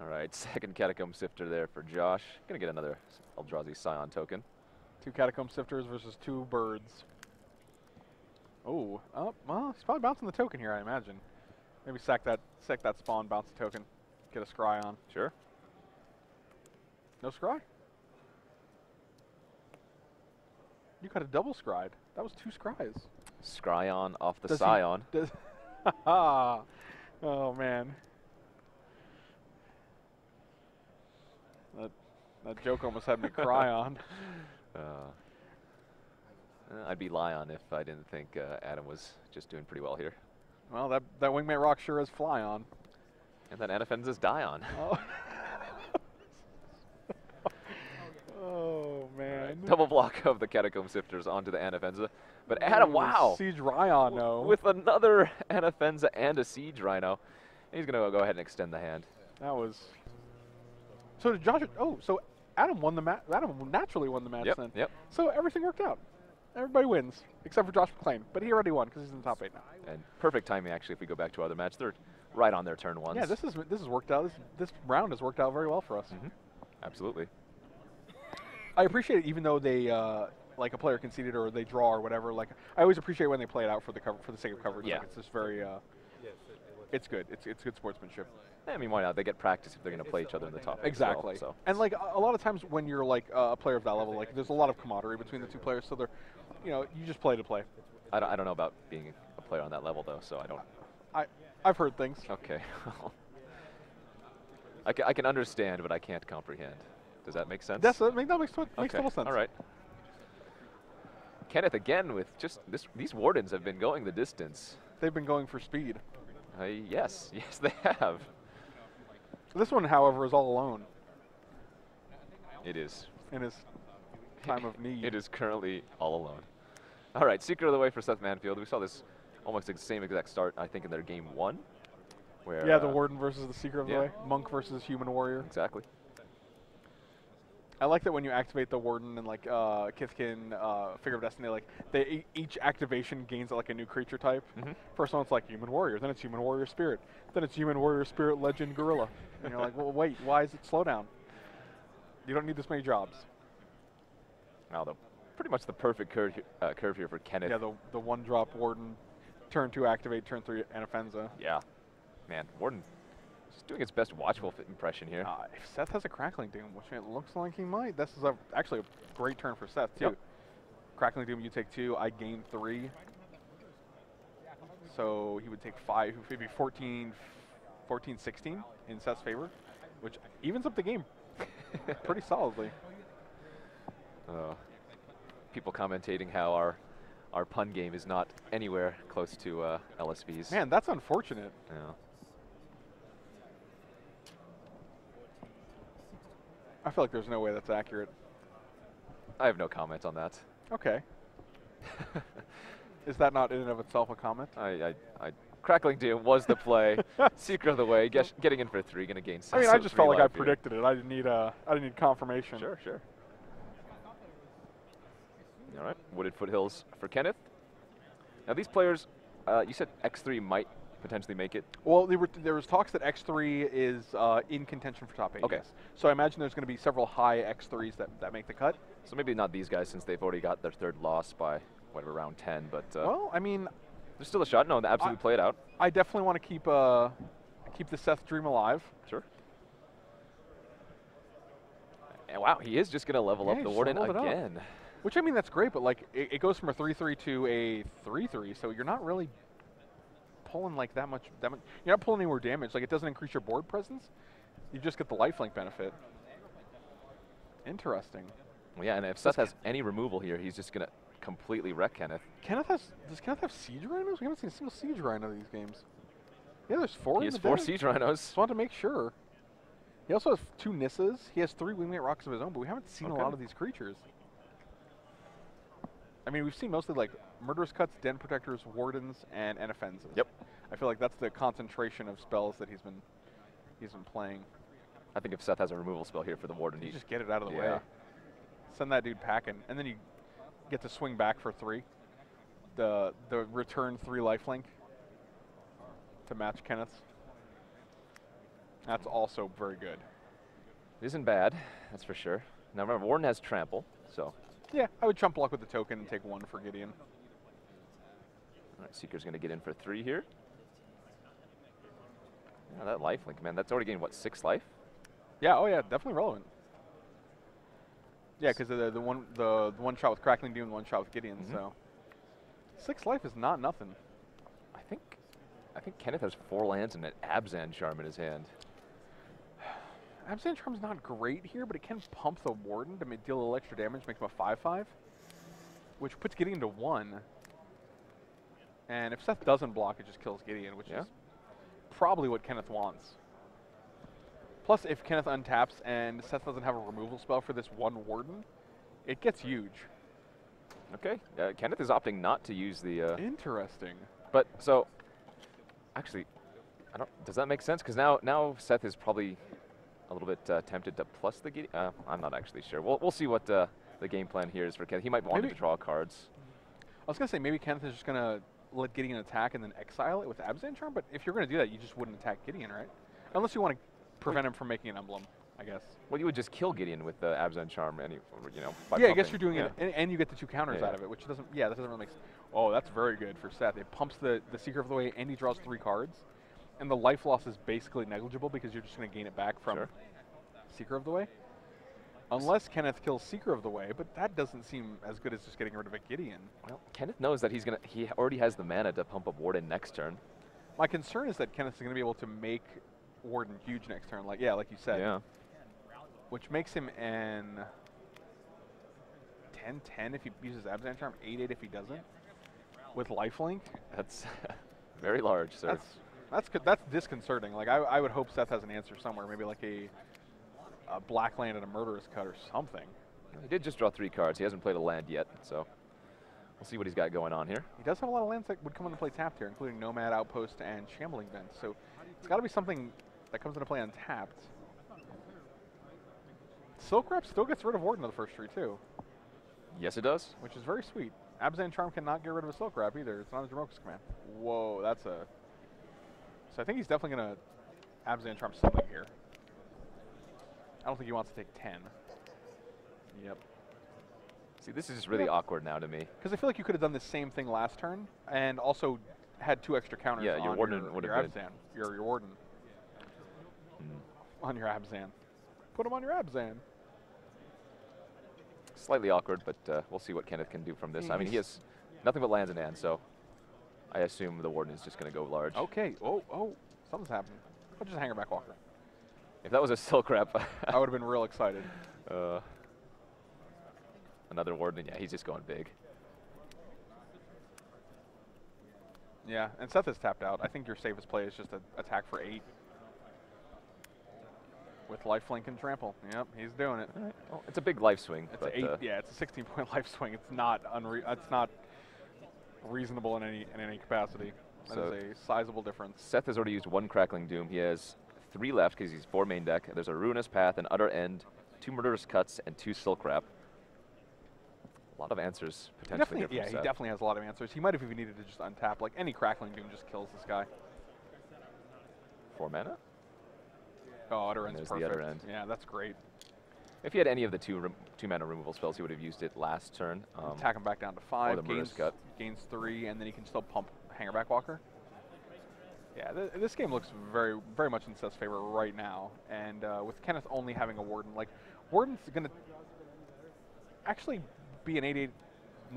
All right, second Catacomb Sifter there for Josh. Gonna get another Eldrazi Scion token. Two Catacomb Sifters versus two Birds. Oh, oh, well, he's probably bouncing the token here, I imagine. Maybe sack that, sack that spawn, bounce the token, get a scry on. Sure. No scry? You got a double scried. That was two scries. Scryon off the Does he- Scion. Does oh man. That that joke almost had me cry on. Uh, uh, I'd be Lion if I didn't think uh, Adam was just doing pretty well here. Well, that that wingmate roc sure is fly on. And then Anafenza's Dion. Oh. oh man. Double block of the Catacomb Sifters onto the Anafenza. But Adam, Ooh, wow! Siege Rhino. With another Anafenza and a Siege Rhino. He's going to go ahead and extend the hand. that was So did Josh? Oh, so Adam won the match. Adam naturally won the match Yep, then. yep. So everything worked out. Everybody wins except for Josh McClain, but he already won because he's in the top eight now. And perfect timing, actually, if we go back to our other match. They're right on their turn ones. Yeah, this is this has worked out. This this round has worked out very well for us. Mhm. Absolutely. I appreciate it, even though they uh, like a player conceded or they draw or whatever. Like I always appreciate when they play it out for the cover for the sake of coverage. Yeah. Like, it's just very. Uh, it's good. It's it's good sportsmanship. I mean, why not? They get practice if they're going to play each other in the top. as well, Exactly. so And like a, lot of times when you're like a player of that level, like there's a lot of camaraderie between the two players. So they're, you know, you just play to play. I don't, I don't know about being a player on that level though, so I don't. I I've heard things. Okay. I, can, I can understand, but I can't comprehend. Does that make sense? That's that makes that makes, to- makes okay. total sense. All right. Kenneth again with just this. These wardens have been going the distance. They've been going for speed. Uh, yes, yes, they have. This one, however, is all alone It is. in his time of need. It is currently all alone. All right, Seeker of the Way for Seth Manfield. We saw this almost the same exact start, I think, in their game one. Where, Yeah, the uh, warden versus the Seeker of yeah. the way. Monk versus human warrior. Exactly. I like that when you activate the warden and like uh, Kithkin, uh, Figure of Destiny, like they e- each activation gains like a new creature type. Mhm. First one it's like human warrior, then it's human warrior spirit, then it's human warrior spirit legend gorilla. and you're like, well, wait, why is it slow down? You don't need this many jobs. Now, the pretty much the perfect curve, uh, curve here for Kenneth. Yeah, the the one drop warden, turn two activate, turn three anafenza. Yeah. Man, Warden is doing his best watchful fit impression here. Uh, if Seth has a crackling doom, which it looks like he might, this is a, actually a great turn for Seth too. Yep. Crackling doom, you take two, I gain three. So he would take five, he'd be 14, 14, 16 in Seth's favor, which evens up the game pretty solidly. Uh, people commentating how our our pun game is not anywhere close to uh, LSV's. Man, that's unfortunate. Yeah. I feel like there's no way that's accurate. I have no comment on that. Okay. Is that not in and of itself a comment? I, I, I, Crackling Doom was the play. Seeker of the Way, get, getting in for three, gonna gain. I mean, I just felt like I life here. predicted it. I didn't need uh, I didn't need confirmation. Sure, sure. All right, Wooded Foothills for Kenneth. Now these players, uh, you said X3 might potentially make it. Well, there, were, there was talks that X3 is uh, in contention for top eight. Okay. yes. So I imagine there's going to be several high X3s that, that make the cut. So maybe not these guys since they've already got their third loss by whatever round 10, but uh, well, I mean, there's still a shot. No, absolutely play it out. I definitely want to keep uh, keep the Seth dream alive. Sure. And wow, he is just gonna level Yeah, up the warden leveled it up. again. Which I mean, that's great, but like it, it goes from a three-three to a three-three, so you're not really pulling like that much. That much. You're not pulling any more damage. Like it doesn't increase your board presence. You just get the lifelink benefit. Interesting. Well, yeah, and if Seth has any removal here, he's just gonna completely wreck Kenneth. Kenneth has does Kenneth have siege rhinos? We haven't seen a single siege rhino in these games. Yeah, there's four. he has four deck. siege rhinos. Just wanted to make sure. He also has two Nissas. He has three Wingmate Rocs of his own, but we haven't seen Okay. a lot of these creatures. I mean, we've seen mostly like Murderous Cuts, Den Protectors, Wardens, and Anafenzas. Yep. I feel like that's the concentration of spells that he's been he's been playing. I think if Seth has a removal spell here for the warden, You just get it out of the yeah. way. Send that dude packing, and then you get to swing back for three. The the return three lifelink to match Kenneth's. That's also very good. isn't bad. That's for sure. Now remember, warden has trample, so Yeah, I would chump block with the token and take one for Gideon. all right, Seeker's gonna get in for three here. Yeah, that life link, man, that's already getting what six life. Yeah, oh yeah, definitely relevant. Yeah, because the, the one the, the one shot with Crackling Doom, one shot with Gideon. Mhm. So six life is not nothing. I think, I think Kenneth has four lands and an Abzan charm in his hand. Abzan Charm's not great here, but it can pump the Warden to deal a little extra damage, make him a five five, which puts Gideon to one. And if Seth doesn't block, it just kills Gideon, which Yeah. is probably what Kenneth wants. Plus, if Kenneth untaps and Seth doesn't have a removal spell for this one Warden, it gets huge. Okay, uh, Kenneth is opting not to use the. Uh, Interesting. but so, actually, I don't. Does that make sense? Because now, now Seth is probably a little bit uh, tempted to plus the Gideon. Uh, I'm not actually sure. We'll, we'll see what uh, the game plan here is for Kenneth. He might want Maybe- to draw cards. I was gonna say maybe Kenneth is just gonna let Gideon attack and then exile it with Abzan Charm, but if you're gonna do that, you just wouldn't attack Gideon, right? Unless you want to prevent him from making an emblem, I guess. Well, you would just kill Gideon with the Abzan Charm, any, you know. By yeah, I guess you're doing Yeah. it, and, and you get the two counters Yeah, out of it, which doesn't. Yeah, that doesn't really make. sense. Oh, that's very good for Seth. It pumps the the Seeker of the Way, and he draws three cards, and the life loss is basically negligible because you're just gonna gain it back from Sure. Seeker of the Way. Unless Kenneth kills Seeker of the Way, but that doesn't seem as good as just getting rid of a Gideon. Well, Kenneth knows that he's gonna. He already has the mana to pump up Warden next turn. My concern is that Kenneth is going to be able to make Warden huge next turn. Like yeah, like you said, Yeah. which makes him an 10-10 if he uses Abzan Charm, 8-8 if he doesn't. With lifelink, That's very large, sir. that's that's that's disconcerting. Like I, I would hope Seth has an answer somewhere, maybe like a, a black land and a murderous cut or something. he did just draw three cards. He hasn't played a land yet, so we'll see what he's got going on here. He does have a lot of lands that would come into play tapped here, including Nomad Outpost and Shambling Vent. So it's got to be something that comes into play untapped. Silk Wrap still gets rid of Warden of the first tree too. Yes, it does. which is very sweet. Abzan Charm cannot get rid of a Silk Wrap either. It's not a Dromoka's command. Whoa, that's a... So I think he's definitely going to Abzan Charm something here. I don't think he wants to take 10. Yep. See, this is just really Yeah. awkward now to me. Because I feel like you could have done the same thing last turn and also had two extra counters Yeah, your on Warden your, would your have Abzan. Your, your Warden. Mm. On your Abzan. Put him on your Abzan. Slightly awkward, but uh, we'll see what Kenneth can do from this. I mean, he has nothing but lands in hand, so I assume the Warden is just going to go large. Okay. Oh, oh. Something's happening. I'll just Hangerback Walker. If that was a Silk Wrap, I would have been real excited. uh, another Warden, yeah, he's just going big. Yeah, and Seth is tapped out. I think your safest play is just an attack for eight. With lifelink and trample. Yep, he's doing it. Right. Well, it's a big life swing, It's eight. uh, yeah, it's a 16 point life swing. It's not unre- It's not reasonable in any in any capacity. That So- is a sizable difference. Seth has already used one Crackling Doom. He has three left because he's four main deck. There's a Ruinous Path, an Utter End, two Murderous Cuts, and two Silk Wrap. A lot of answers potentially definitely, yeah, from he definitely has a lot of answers. He might have even needed to just untap. Like any crackling doom just kills this guy. Four mana? Oh, utter And end's there's the. Utter End. Yeah, that's great. If he had any of the two two mana removal spells, he would have used it last turn. Um, Attack him back down to five. Or the gains, Cut. gains three, and then he can still pump Hangerback Walker. Yeah, th- this game looks very, very much in Seth's favor right now. And uh, with Kenneth only having a Warden, like Warden's gonna actually be an 8-8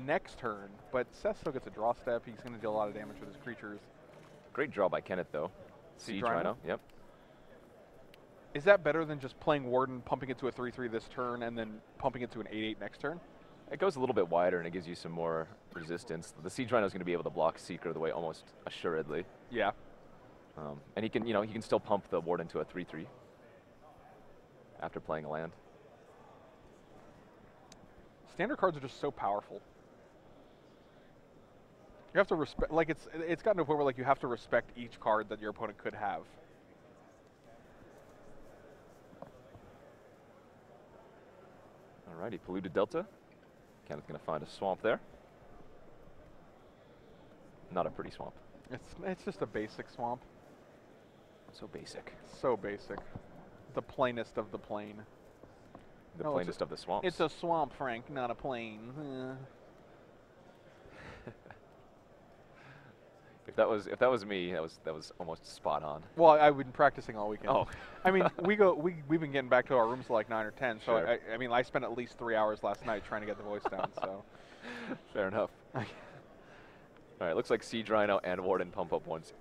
next turn, but Seth still gets a draw step. He's gonna deal a lot of damage with his creatures. Great draw by Kenneth, though. Drino? Drino, yep. Is that better than just playing Warden, pumping it to a 3-3 this turn, and then pumping it to an 8-8 next turn? It goes a little bit wider and it gives you some more resistance. The Siege Rhino is going to be able to block Seeker the way almost assuredly. Yeah. Um, and he can, you know, he can still pump the Warden to a 3-3 after playing a land. Standard cards are just so powerful. You have to respect, like it's it's gotten to a point where like you have to respect each card that your opponent could have. Alrighty, Polluted Delta. Kenneth going to find a swamp there. Not a pretty swamp. It's it's just a basic swamp, So basic. so basic, the plainest of the plain. The No, plainest of the swamps. It's a swamp, Frank, not a plain. Eh. Uh, if that was if that was me, that was that was almost spot on. well, I, I've been practicing all weekend. Oh. I mean, we go we we've been getting back to our rooms like nine or ten. So Sure. I, I mean, I spent at least three hours last night trying to get the voice down. So Fair enough. All right, looks like Siege Rhino and Warden pump up once.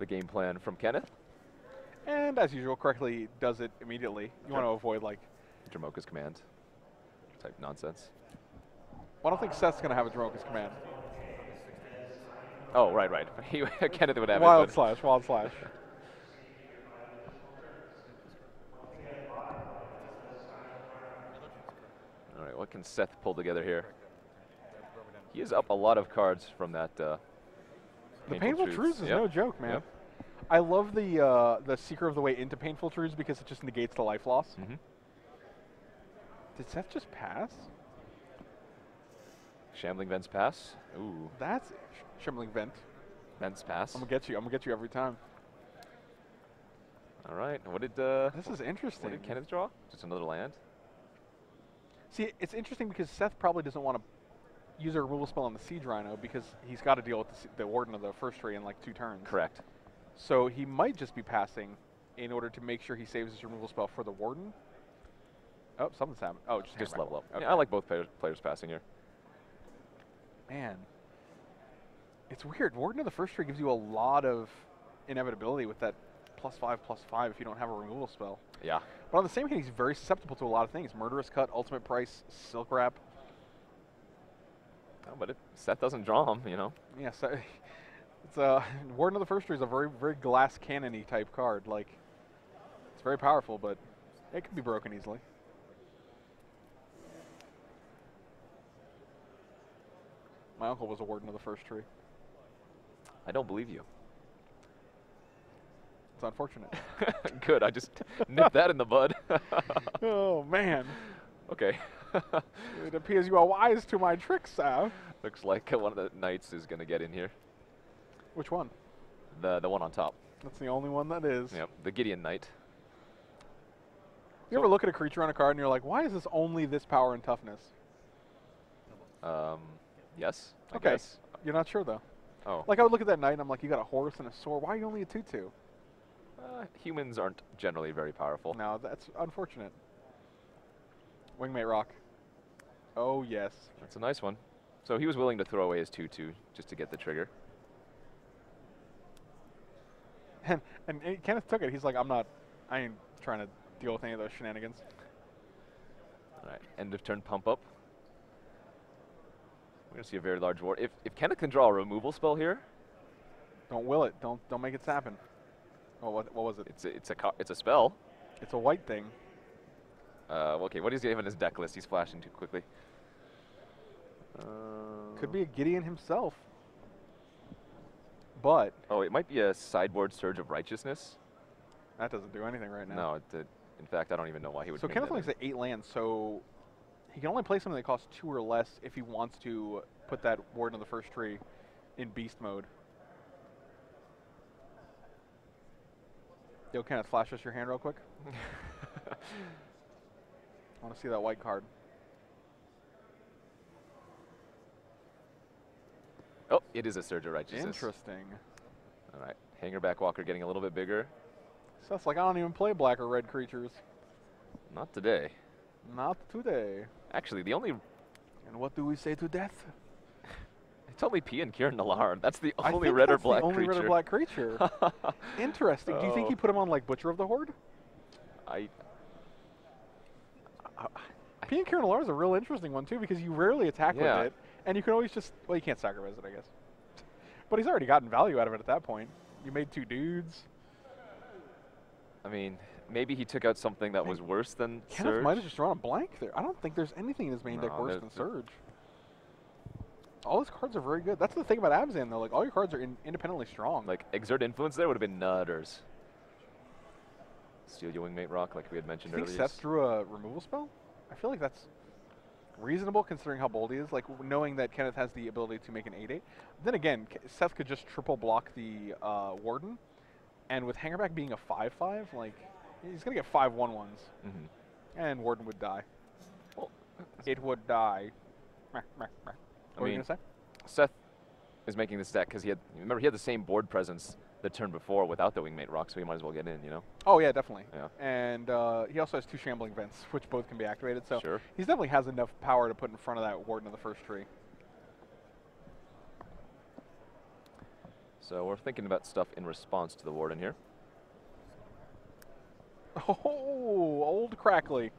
The game plan from Kenneth. and as usual, correctly does it immediately. You want to avoid like. Dromoka's command type nonsense. Well, I don't think Seth's gonna have a Dromoka's command. Oh, right, right. He, Kenneth would have Wild it. but- slash, wild slash. All right, what can Seth pull together here? He is up a lot of cards from that. Uh, The Painful Truths is Yep. no joke, man. Yep. I love the uh, the Seeker of the Way into painful truths because it just negates the life loss. hmm Did Seth just pass? Shambling Vents pass. Ooh, That's sh- shimmering vent. Vents pass. I'm gonna get you. I'm gonna get you every time. All right. What did uh, This is interesting. what did Kenneth draw? Just another land. See, it's interesting because Seth probably doesn't want to use a removal spell on the Siege Rhino because he's got to deal with the, the Warden of the first tree in like two turns. Correct. So he might just be passing in order to make sure he saves his removal spell for the Warden. Oh, something's happened. Oh, just, Just level up. Okay. Yeah, I like both players, players passing here. Man, it's weird. Warden of the first tree gives you a lot of inevitability with that plus five, plus five if you don't have a removal spell. Yeah. But on the same hand, he's very susceptible to a lot of things. Murderous Cut, Ultimate Price, Silk Wrap. No, but if Seth doesn't draw him, you know. Yeah, so it's uh, Warden of the First Tree is a very, very glass cannon-y type card. Like, it's very powerful, but it can be broken easily. My uncle was a Warden of the First Tree. I don't believe you. It's unfortunate. Good. I just nipped that in the bud. oh man, okay. it appears you are wise to my tricks, sir. Looks like uh, one of the knights is going to get in here. Which one? The the one on top. That's the only one that is. Yep. The Gideon Knight. You ever look at a creature on a card and you're like, why is this only this power and toughness? Um, yes. I Okay. guess. You're not sure though. Oh. Like I would look at that knight and I'm like, you got a horse and a sword. Why are you only a two-two? Uh, humans aren't generally very powerful. No, that's unfortunate. Wingmate Roc. Oh yes. That's a nice one. So he was willing to throw away his 2-2 just to get the trigger. And, and and Kenneth took it. He's like, I'm not. I ain't trying to deal with any of those shenanigans. All right. End of turn pump up. We're going to see a very large ward. If, if Kenneth can draw a removal spell here, Don't will it. Don't don't make it happen. Oh, what what was it? it's a, it's a, it's a spell. It's a white thing. Uh, okay, what does he have in his deck list? He's flashing too quickly. Uh, Could be a Gideon himself. But Oh, it might be a sideboard Surge of Righteousness. that doesn't do anything right now. No, it, it- in fact, I don't even know why he would So Kenneth only has eight lands, so he can only play something that costs two or less if he wants to put that ward on the First Tree in Beast mode. Yo, Kenneth, flash us your hand real quick. I want to see that white card. oh, it is a Surge of Righteousness. Interesting. All right, Hangerback Walker getting a little bit bigger. So that's like I don't even play black or red creatures. Not today. Not today. Actually, the only And what do we say to death? it's only Pia and Kiran Nalaar. That's the only red or black creature. that's the only creature. red or black creature. Interesting. Do you think he Oh. put him on like Butcher of the Horde? I, Pia and Kiran Nalaar is a real interesting one too because you rarely attack Yeah. with it, and you can always just well you can't sacrifice it I guess, but he's already gotten value out of it at that point. You made two dudes. I mean, maybe he took out something that was worse than Kenneth Surge. might have just drawn a blank there. I don't think there's anything in his main deck worse than Surge. All his cards are very good. That's the thing about Abzan though. Like all your cards are in independently strong. Like exert influence there would have been nutters. Steal your wingmate roc, like we had mentioned you think earlier. Seth drew a removal spell? I feel like that's reasonable considering how bold he is. Like knowing that Kenneth has the ability to make an 8-8. Then again, Seth could just triple block the uh, Warden, and with Hangerback being a 5-5, like he's gonna get five one ones, Mhm. and Warden would die. Well, It would die. What were you gonna say? Seth is making this deck because he had remember he had the same board presence the turn before without the wingmate roc, so he might as well get in, you know. Oh yeah, definitely. Yeah. And uh, he also has two shambling vents, which both can be activated. So Sure. he definitely has enough power to put in front of that Warden of the first tree. So we're thinking about stuff in response to the warden here. Oh, old Crackly.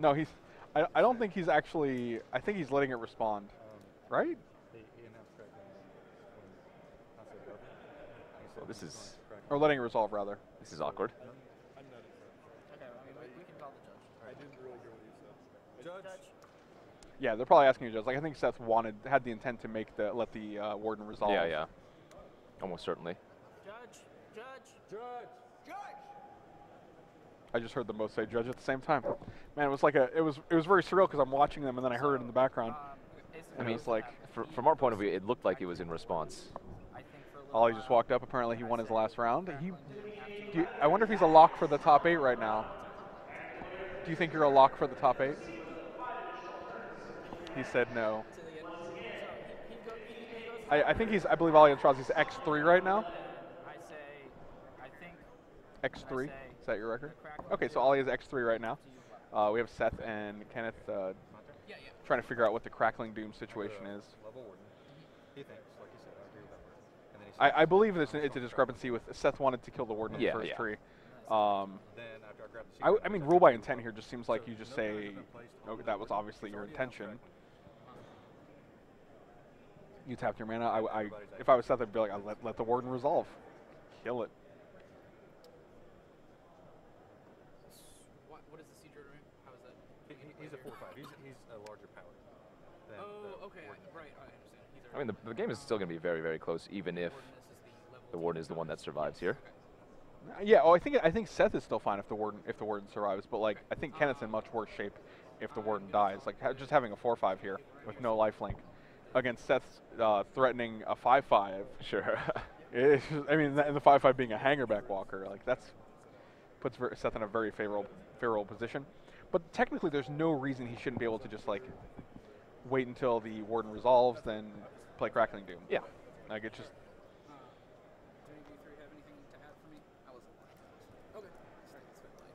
No, he's. I, I don't think he's actually. I think he's letting it respond, right? So this is Or letting it resolve, rather. this is awkward. I mean, we, we can call the judge. I didn't really hear what you said. Yeah, they're probably asking you Judge. like I think Seth wanted had the intent to make the let the uh, warden resolve. Yeah, yeah. Almost certainly. Judge. Judge. Judge. I just heard them both say judge at the same time. Man, it was like a it was it was very surreal because I'm watching them and then I heard it in the background. I mean, it's like Fr- from our point of view, it looked like it was in response. I think for Ollie just walked up. Apparently, he won his last round. He, Franklin didn't have to do you, I wonder if he's a lock for the top eight right now. Do you think you're a lock for the top eight? He said no. to the end. So he, he, go, he, he goes I, I think he's. I believe Ali Aintrazi's X3 right now. I say, I think X3. Is that your record? Okay, so Ollie is X3 right now. to use left. Uh, we have Seth and Kenneth uh, trying to figure out what the crackling doom situation is. Level warden. He thinks, like you said, I agree with that part. And then he I, believe this, it's a discrepancy with Seth wanted to kill the warden in Yeah, the first yeah. tree. Um, then after I grabbed I, mean, rule by intent here just seems like you just say, "Oh, that was obviously your intention." You tapped your mana. I, I, if I was Seth, I'd be like, "I let, let the warden resolve, kill it." What, what is the siege order? How is that? He, he- he's a four five. He's he's a larger power. Than Oh, the okay. warden. Right, I understand. He's I mean, the, the game is still going to be very, very close, even if the warden is the one that survives here. Uh, Yeah. Oh, I think I think Seth is still fine if the warden if the warden survives, but like I think Kenneth's in much worse shape if the warden dies. Like ha- just having a four five here with no lifelink against Seth's uh, threatening a five five. Sure. Just- I mean, and the five five being a hangerback walker, like that's puts Seth in a very favorable favorable position. But technically, there's no reason he shouldn't be able to just like wait until the warden resolves, then play Crackling Doom. yeah. Like it's just Uh, do any of you three have anything to add for me? I was Okay. Sorry, that's fine.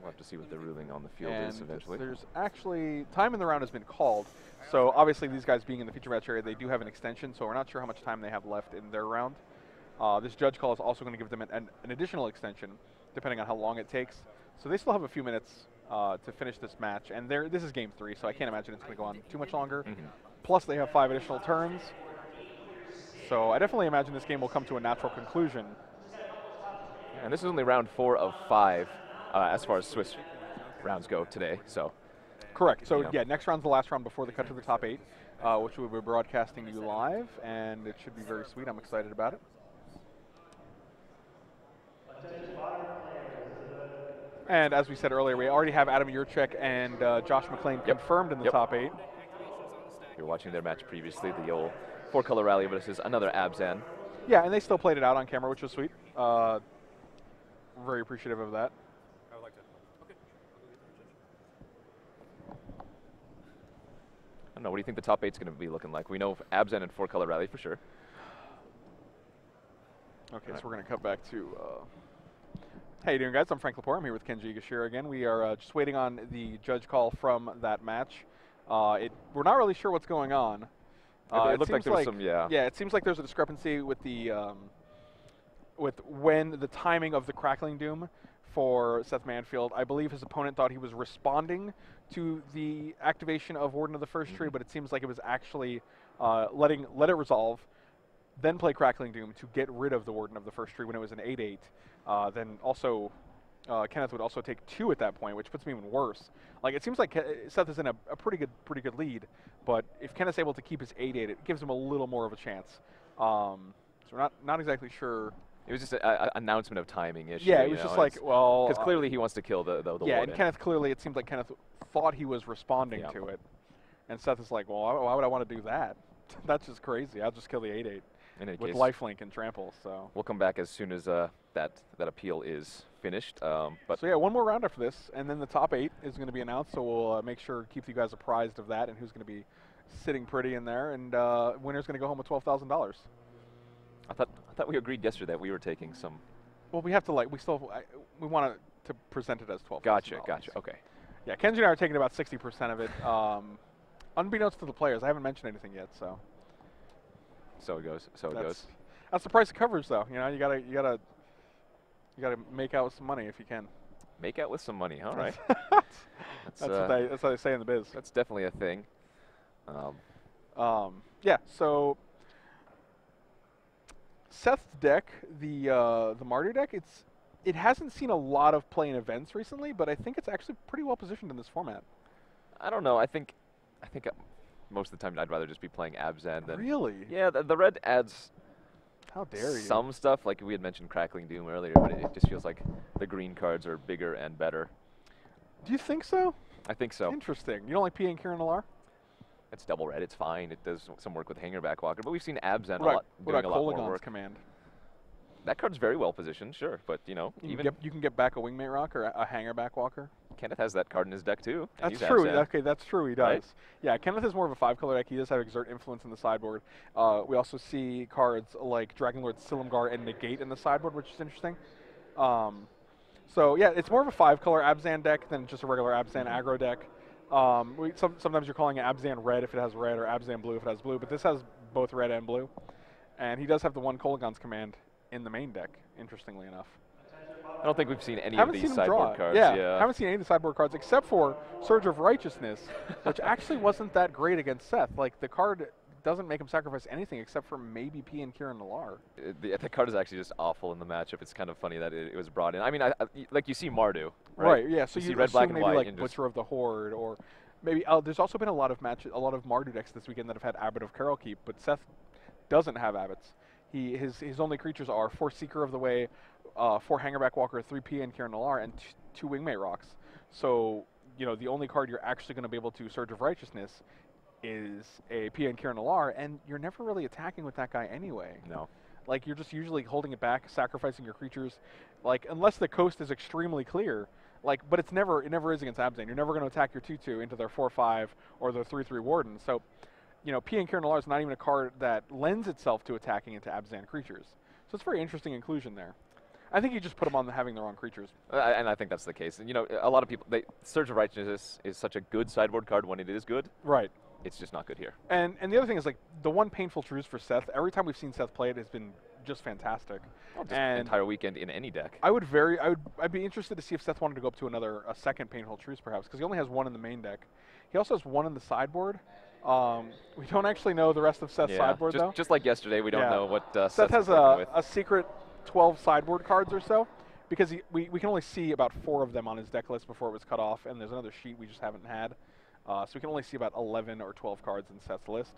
We'll have to see what the ruling on the field and is eventually. There's actually time in the round has been called. So obviously these guys being in the feature match area, they do have an extension. So we're not sure how much time they have left in their round. Uh, this judge call is also going to give them an, an, an additional extension, depending on how long it takes. So they still have a few minutes uh, to finish this match, and they're, this is game three, so I can't imagine it's going to go on too much longer. Mhm. Plus, they have five additional turns. So I definitely imagine this game will come to a natural conclusion. And this is only round four of five uh, as far as Swiss rounds go today. So Correct. So Yeah. yeah, next round's the last round before the cut to the top eight, uh, which we'll be broadcasting you live, and it should be very sweet. I'm excited about it. And as we said earlier, we already have Adam Yurchick and uh, Josh McClain Yep. confirmed in the Yep. top eight. you're watching their match previously, the old four color rally versus another Abzan. Yeah, and they still played it out on camera, which was sweet. Uh, very appreciative of that. I would like to. I don't know. What do you think the top eight's going to be looking like? We know Abzan and four color rally for sure. Okay, so we're going to cut back to. Uh, how you doing, guys? I'm Frank Lepore. I'm here with Kenji Egashira again. We are uh, just waiting on the judge call from that match. Uh, it, we're not really sure what's going on. Uh, it looked like there was some- yeah. Yeah, it seems like there's a discrepancy with the um, with when the timing of the crackling doom for Seth Manfield. I believe his opponent thought he was responding to the activation of Warden of the First Tree, Mhm. but it seems like it was actually uh, letting let it resolve, then play Crackling Doom to get rid of the Warden of the First Tree when it was an 8-8. Uh, then also, uh, Kenneth would also take two at that point, which puts me even worse. Like it seems like Seth is in a, a pretty good pretty good lead, but if Kenneth's able to keep his 8-8, it gives him a little more of a chance. Um, so we're not not exactly sure. It was just an announcement of timing issue. Yeah, it was just like well, because uh, clearly he wants to kill the the, the yeah, warden. and Kenneth clearly it seemed like Kenneth thought he was responding Yeah. to it, and Seth is like, well, why, would I want to do that? That's just crazy. I'll just kill the 8-8 In any with case, lifelink and trample. So. we'll come back as soon as uh, that that appeal is finished. Um, but so yeah, one more round after this, and then the top eight is going to be announced. So we'll uh, make sure to keep you guys apprised of that and who's going to be sitting pretty in there. And uh, winner's going to go home with twelve thousand dollars. I thought I thought we agreed yesterday that we were taking some. Well, we have to like we still I, we want to present it as twelve. Gotcha, gotcha. Okay. Yeah, Kenji and I are taking about sixty percent of it. Um, unbeknownst to the players, I haven't mentioned anything yet. So So it goes. So it that's goes. that's the price of coverage, though. You know, you gotta you gotta you gotta make out with some money if you can. Make out with some money. All right. that's That's, what uh, they that's what they say in the biz. that's definitely a thing. Um, Um, yeah, so Seth's deck, the uh, the Mardu deck, it's it hasn't seen a lot of play in events recently, but I think it's actually pretty well positioned in this format. I don't know. I think I think most of the time I'd rather just be playing Abzan than. Really? Yeah, the, the red adds How dare you? some stuff, like we had mentioned Crackling Doom earlier, but it, it just feels like the green cards are bigger and better. Do you think so? I think so. Interesting. You don't like Pia and Kiran Nalaar? It's double red. It's fine. It does some work with Hangerback Walker, but we've seen Abzan a lot, doing a lot more work. command? That card's very well positioned, sure, but you know, You even can, get, you can get back a wingmate roc or a, a hangerback walker. Kenneth has that card in his deck too. That's true. Okay, that's true. He does. Right? Yeah, Kenneth is more of a five color deck. He does have exert influence in the sideboard. Uh, we also see cards like Dragonlord Silumgar and Negate in the sideboard, which is interesting. Um, so yeah, it's more of a five color Abzan deck than just a regular Abzan Mhm. aggro deck. Um, we, some, sometimes you're calling it Abzan red if it has red, or Abzan blue if it has blue, but this has both red and blue. And he does have the one Kolaghan's command in the main deck, interestingly enough. I don't think we've seen any of these sideboard cards. Yeah, yeah, haven't seen any of the sideboard cards except for Surge of Righteousness, which actually wasn't that great against Seth. Like the card doesn't make him sacrifice anything except for maybe Pia and Kiran Nalaar. Uh, The, the card is actually just awful in the matchup. It's kind of funny that it, it was brought in. I mean, I, I- like you see Mardu, right? yeah. So You you see red, black, and maybe white like and Butcher of the Horde or maybe uh, there's also been a lot of match, a lot of Mardu decks this weekend that have had Abbot of Keral Keep, but Seth doesn't have Abbots. He his his only creatures are four Seeker of the Way, uh, four Hangerback Walker, three Pia and Kiran Nalaar, and t- two Wingmate Rocs. So you know the only card you're actually going to be able to Surge of Righteousness is a Pia and Kiran Nalaar, and you're never really attacking with that guy anyway. No. Like you're just usually holding it back, sacrificing your creatures, like unless the coast is extremely clear. Like, but it's never it never is against Abzan. You're never going to attack your two two into their four five or their three three warden. So, you know, Pia and Kiran is not even a card that lends itself to attacking into Abzan creatures. So it's a very interesting inclusion there. I think you just put them on the having the wrong creatures. Uh, and I think that's the case. And you know, a lot of people, they, Surge of Righteousness is such a good sideboard card when it is good. Right. It's just not good here. And and the other thing is like the one painful truth for Seth. Every time we've seen Seth play it has been just fantastic. Well, just and entire weekend in any deck. I would very, I would, I'd be interested to see if Seth wanted to go up to another, a second Painful Truths perhaps, because he only has one in the main deck. He also has one in the sideboard. Um, we don't actually know the rest of Seth's yeah, sideboard just, though. just like yesterday, we don't Yeah. know what uh, Seth Seth's has a, a secret 12 sideboard cards or so, because he, we, we can only see about four of them on his deck list before it was cut off, and there's another sheet we just haven't had. Uh, so we can only see about 11 or 12 cards in Seth's list.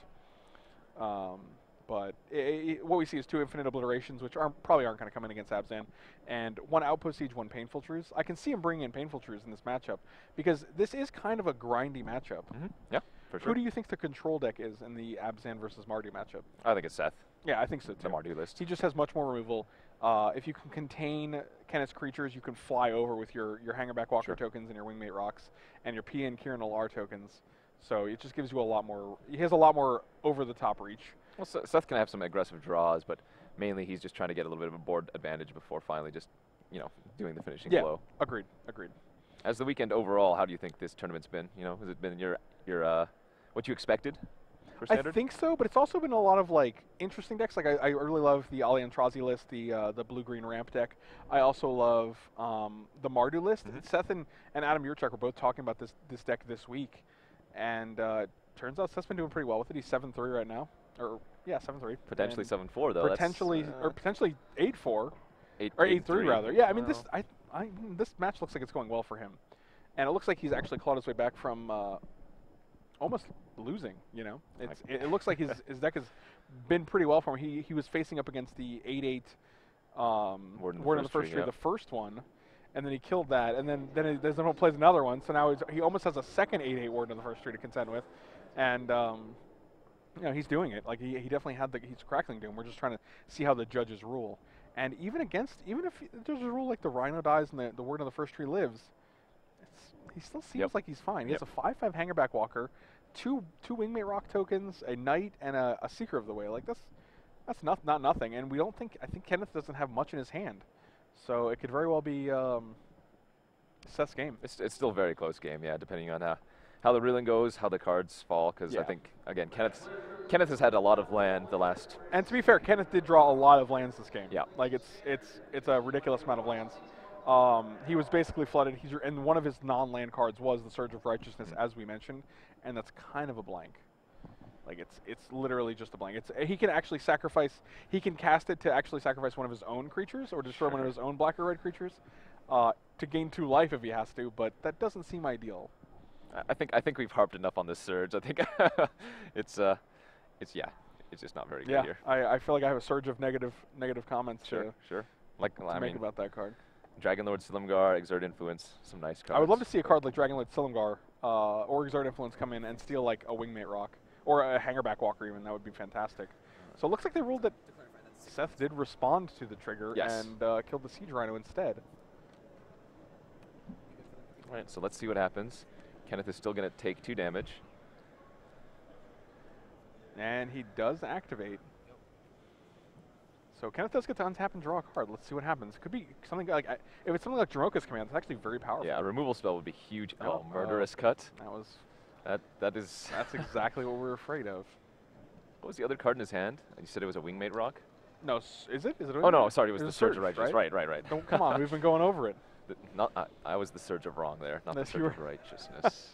Um, but i i what we see is two infinite obliterations, which aren't, probably aren't going to come in against Abzan, and one outpost siege, one painful truths. I can see him bringing in painful truths in this matchup because this is kind of a grindy matchup. Mhm. Yeah, for sure. Who do you think the control deck is in the Abzan versus Mardu matchup? I think it's Seth, Yeah, I think so too. the Mardu list. He just has much more removal. Uh, if you can contain Kenneth's creatures, you can fly over with your, your Hangerback Walker Sure. tokens and your Wingmate Rocs and your Pia and Kiran Nalaar tokens. So it just gives you a lot more. He has a lot more over the top reach. Well, Se- Seth can have some aggressive draws, but mainly he's just trying to get a little bit of a board advantage before finally just, you know, doing the finishing Yeah. blow. Agreed. Agreed. As the weekend overall, how do you think this tournament's been? You know, has it been your your uh, what you expected for I think so, but it's also been a lot of like interesting decks. Like I, I really love the Ali Aintrazi list, the uh, the blue green ramp deck. I also love um, the Mardu list. Mhm. Seth and, and Adam Yurchick were both talking about this this deck this week, and uh, turns out Seth's been doing pretty well with it. He's seven three right now, or yeah, seven three. Potentially seven four though. potentially uh, or potentially eight four eight, or eight three rather. Yeah, I mean this I I mm, this match looks like it's going well for him, and it looks like he's actually clawed his way back from uh, almost losing. You know, it's it, it looks like his his deck has been pretty well for him. He he was facing up against the eight eight um, Warden the Warden of the first tree, the first one. And then he killed that, and then then he, then someone plays another one. So now he's, he almost has a second eight eight warden of the first tree to contend with, and um, you know he's doing it. Like he, he definitely had the he's crackling doom. We're just trying to see how the judges rule. And even against even if there's a rule like the rhino dies and the, the word of the first tree lives, he still seems Yep. like he's fine. He Yep. has a five five hangerback walker, two two wingmate roc tokens, a knight, and a, a seeker of the way. Like that's that's not not nothing. And we don't think I think Kenneth doesn't have much in his hand, so it could very well be um, Seth's game. It's, it's still a very close game, yeah, depending on how, how the reeling goes, how the cards fall, because I think, again, Kenneth's, Kenneth has had a lot of land the last, And to be fair, Kenneth did draw a lot of lands this game. Yeah. Like it's it's it's a ridiculous amount of lands. Um, he was basically flooded. He's and one of his non-land cards was the Surge of Righteousness, Mm. as we mentioned, and that's kind of a blank. Like it's it's literally just a blank. It's he can actually sacrifice. He can cast it to actually sacrifice one of his own creatures or destroy one of his own black or red creatures, uh, to gain two life if he has to. But that doesn't seem ideal. I- I think, I think we've harped enough on this surge. I think it's, uh, it's, yeah, it's just not very Yeah, good here. I, I feel like I have a surge of negative negative comments Sure, to, sure. Like to I make mean, about that card. Dragon Lord Silumgar, Exert Influence, some nice cards. I would love to see a card like Dragonlord Silumgar uh, or Exert Influence come in and steal like a Wingmate Roc or a Hangerback Walker even. That would be fantastic. So it looks like they ruled that To clarify, that's six. Seth did respond to the trigger Yes. and uh, killed the Siege Rhino instead. All right, so let's see what happens. Kenneth is still going to take two damage. And he does activate. So Kenneth does get to untap and draw a card. Let's see what happens. Could be something like if it's something like Dromoka's command. It's actually very powerful. Yeah, a removal spell would be huge. Oh, Oh, uh, murderous cut. That was That that is. that's exactly what we were afraid of. what was the other card in his hand? You said it was a wingmate roc. No, is it? Is it? a Oh no, sorry, it was the Surge Surge, of Righteous. right? Right, right, right. Come on. We've been going over it. The- not I, I was the Surge of Wrong there, not the Surge of. Righteousness.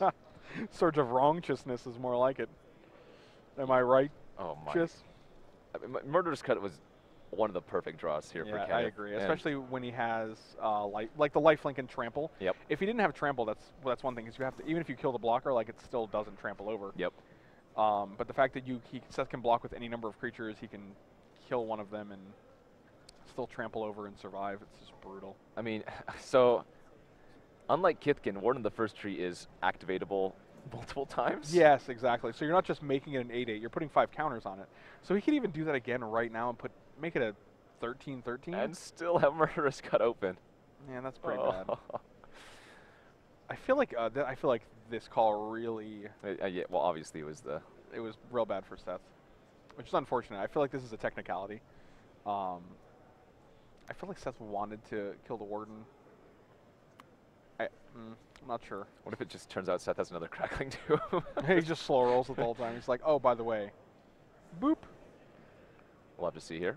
Surge of wrongchousness is more like it. Am I right? oh my. Just I mean, murderous cut was one of the perfect draws here for yeah, Kenneth. I agree. and Especially when he has uh, like like the lifelink and trample. Yep. If he didn't have trample, that's well, that's one thing. Is you have to even if you kill the blocker, like it still doesn't trample over. Yep. Um, but the fact that you he Seth can block with any number of creatures, he can kill one of them and still trample over and survive. It's just brutal. I mean, so unlike Kithkin, Warden of the First Tree is activatable multiple times. Yes, exactly. So you're not just making it an 8-8, you're putting five counters on it. So he could even do that again right now and put make it a 13-13. And still have murderous cut open. Man, that's pretty Oh. bad. I feel like uh, I feel like this call really Uh, uh, yeah, well, obviously it was the. it was real bad for Seth, which is unfortunate. I feel like this is a technicality. Um, I feel like Seth wanted to kill the warden. I, mm, I'm not sure. What if it just turns out Seth has another crackling too? he just slow rolls it the whole time. He's like, oh, by the way, boop. We'll have to see here.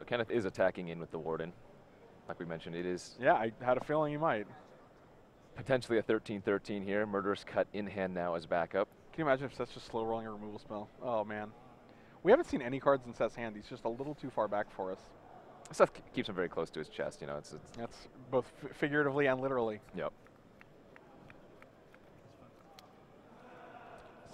So Kenneth is attacking in with the Warden. Like we mentioned, it is Yeah, I had a feeling he might. potentially a 13-13 here. Murderous cut in hand now as backup. Can you imagine if Seth's just slow rolling a removal spell? Oh man, we haven't seen any cards in Seth's hand. He's just a little too far back for us. Seth keeps him very close to his chest. You know, it's, it's That's both f- figuratively and literally. yep.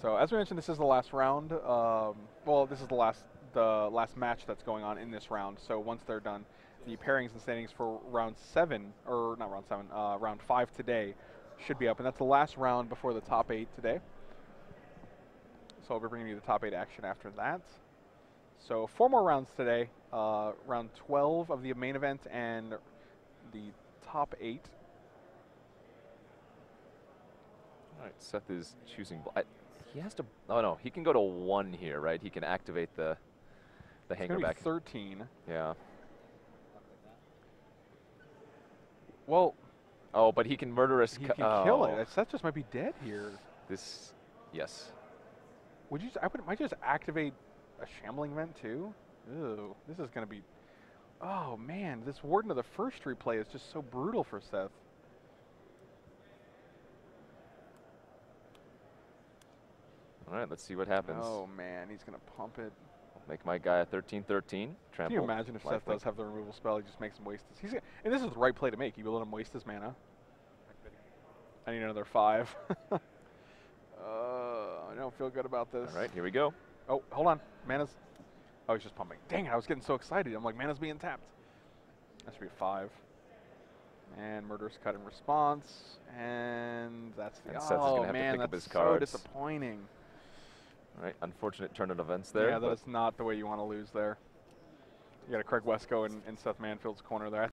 So as we mentioned, this is the last round. Um, well, this is the last the last match that's going on in this round. So once they're done, the pairings and standings for round seven, or not round seven, uh, round five today, should be up, and that's the last round before the top eight today. So I'll be bringing you the top eight action after that. So four more rounds today. Uh, round 12 of the main event and the top eight. All right, Seth is choosing. I, he has to. Oh no, he can go to one here, right? He can activate the the be back. 13. Yeah. Well, Oh, but he can murderous. he cu- can kill oh, it. Seth just might be dead here. This, yes. Would you? I would. Might just activate a shambling vent too. Ew, this is gonna be. Oh man, this warden of the first replay is just so brutal for Seth. All right, let's see what happens. Oh man, he's gonna pump it. Make my guy a 13-13. Trample. Can you imagine if Seth does have the removal spell? He just makes him waste his. He's. And this is the right play to make. You will let him waste his mana. I need another five. uh, I don't feel good about this. All right, here we go. Oh, hold on. Mana's. Oh, he's just pumping. Dang it, I was getting so excited. I'm like, mana's being tapped. That should be a five. And murderous cut in response. And that's the. And oh, gonna have to man, pick up that's his so cards. disappointing. Right, unfortunate turn of events there. yeah, that is not the way you want to lose there. You got a Craig Wescoe in, in Seth Manfield's corner there.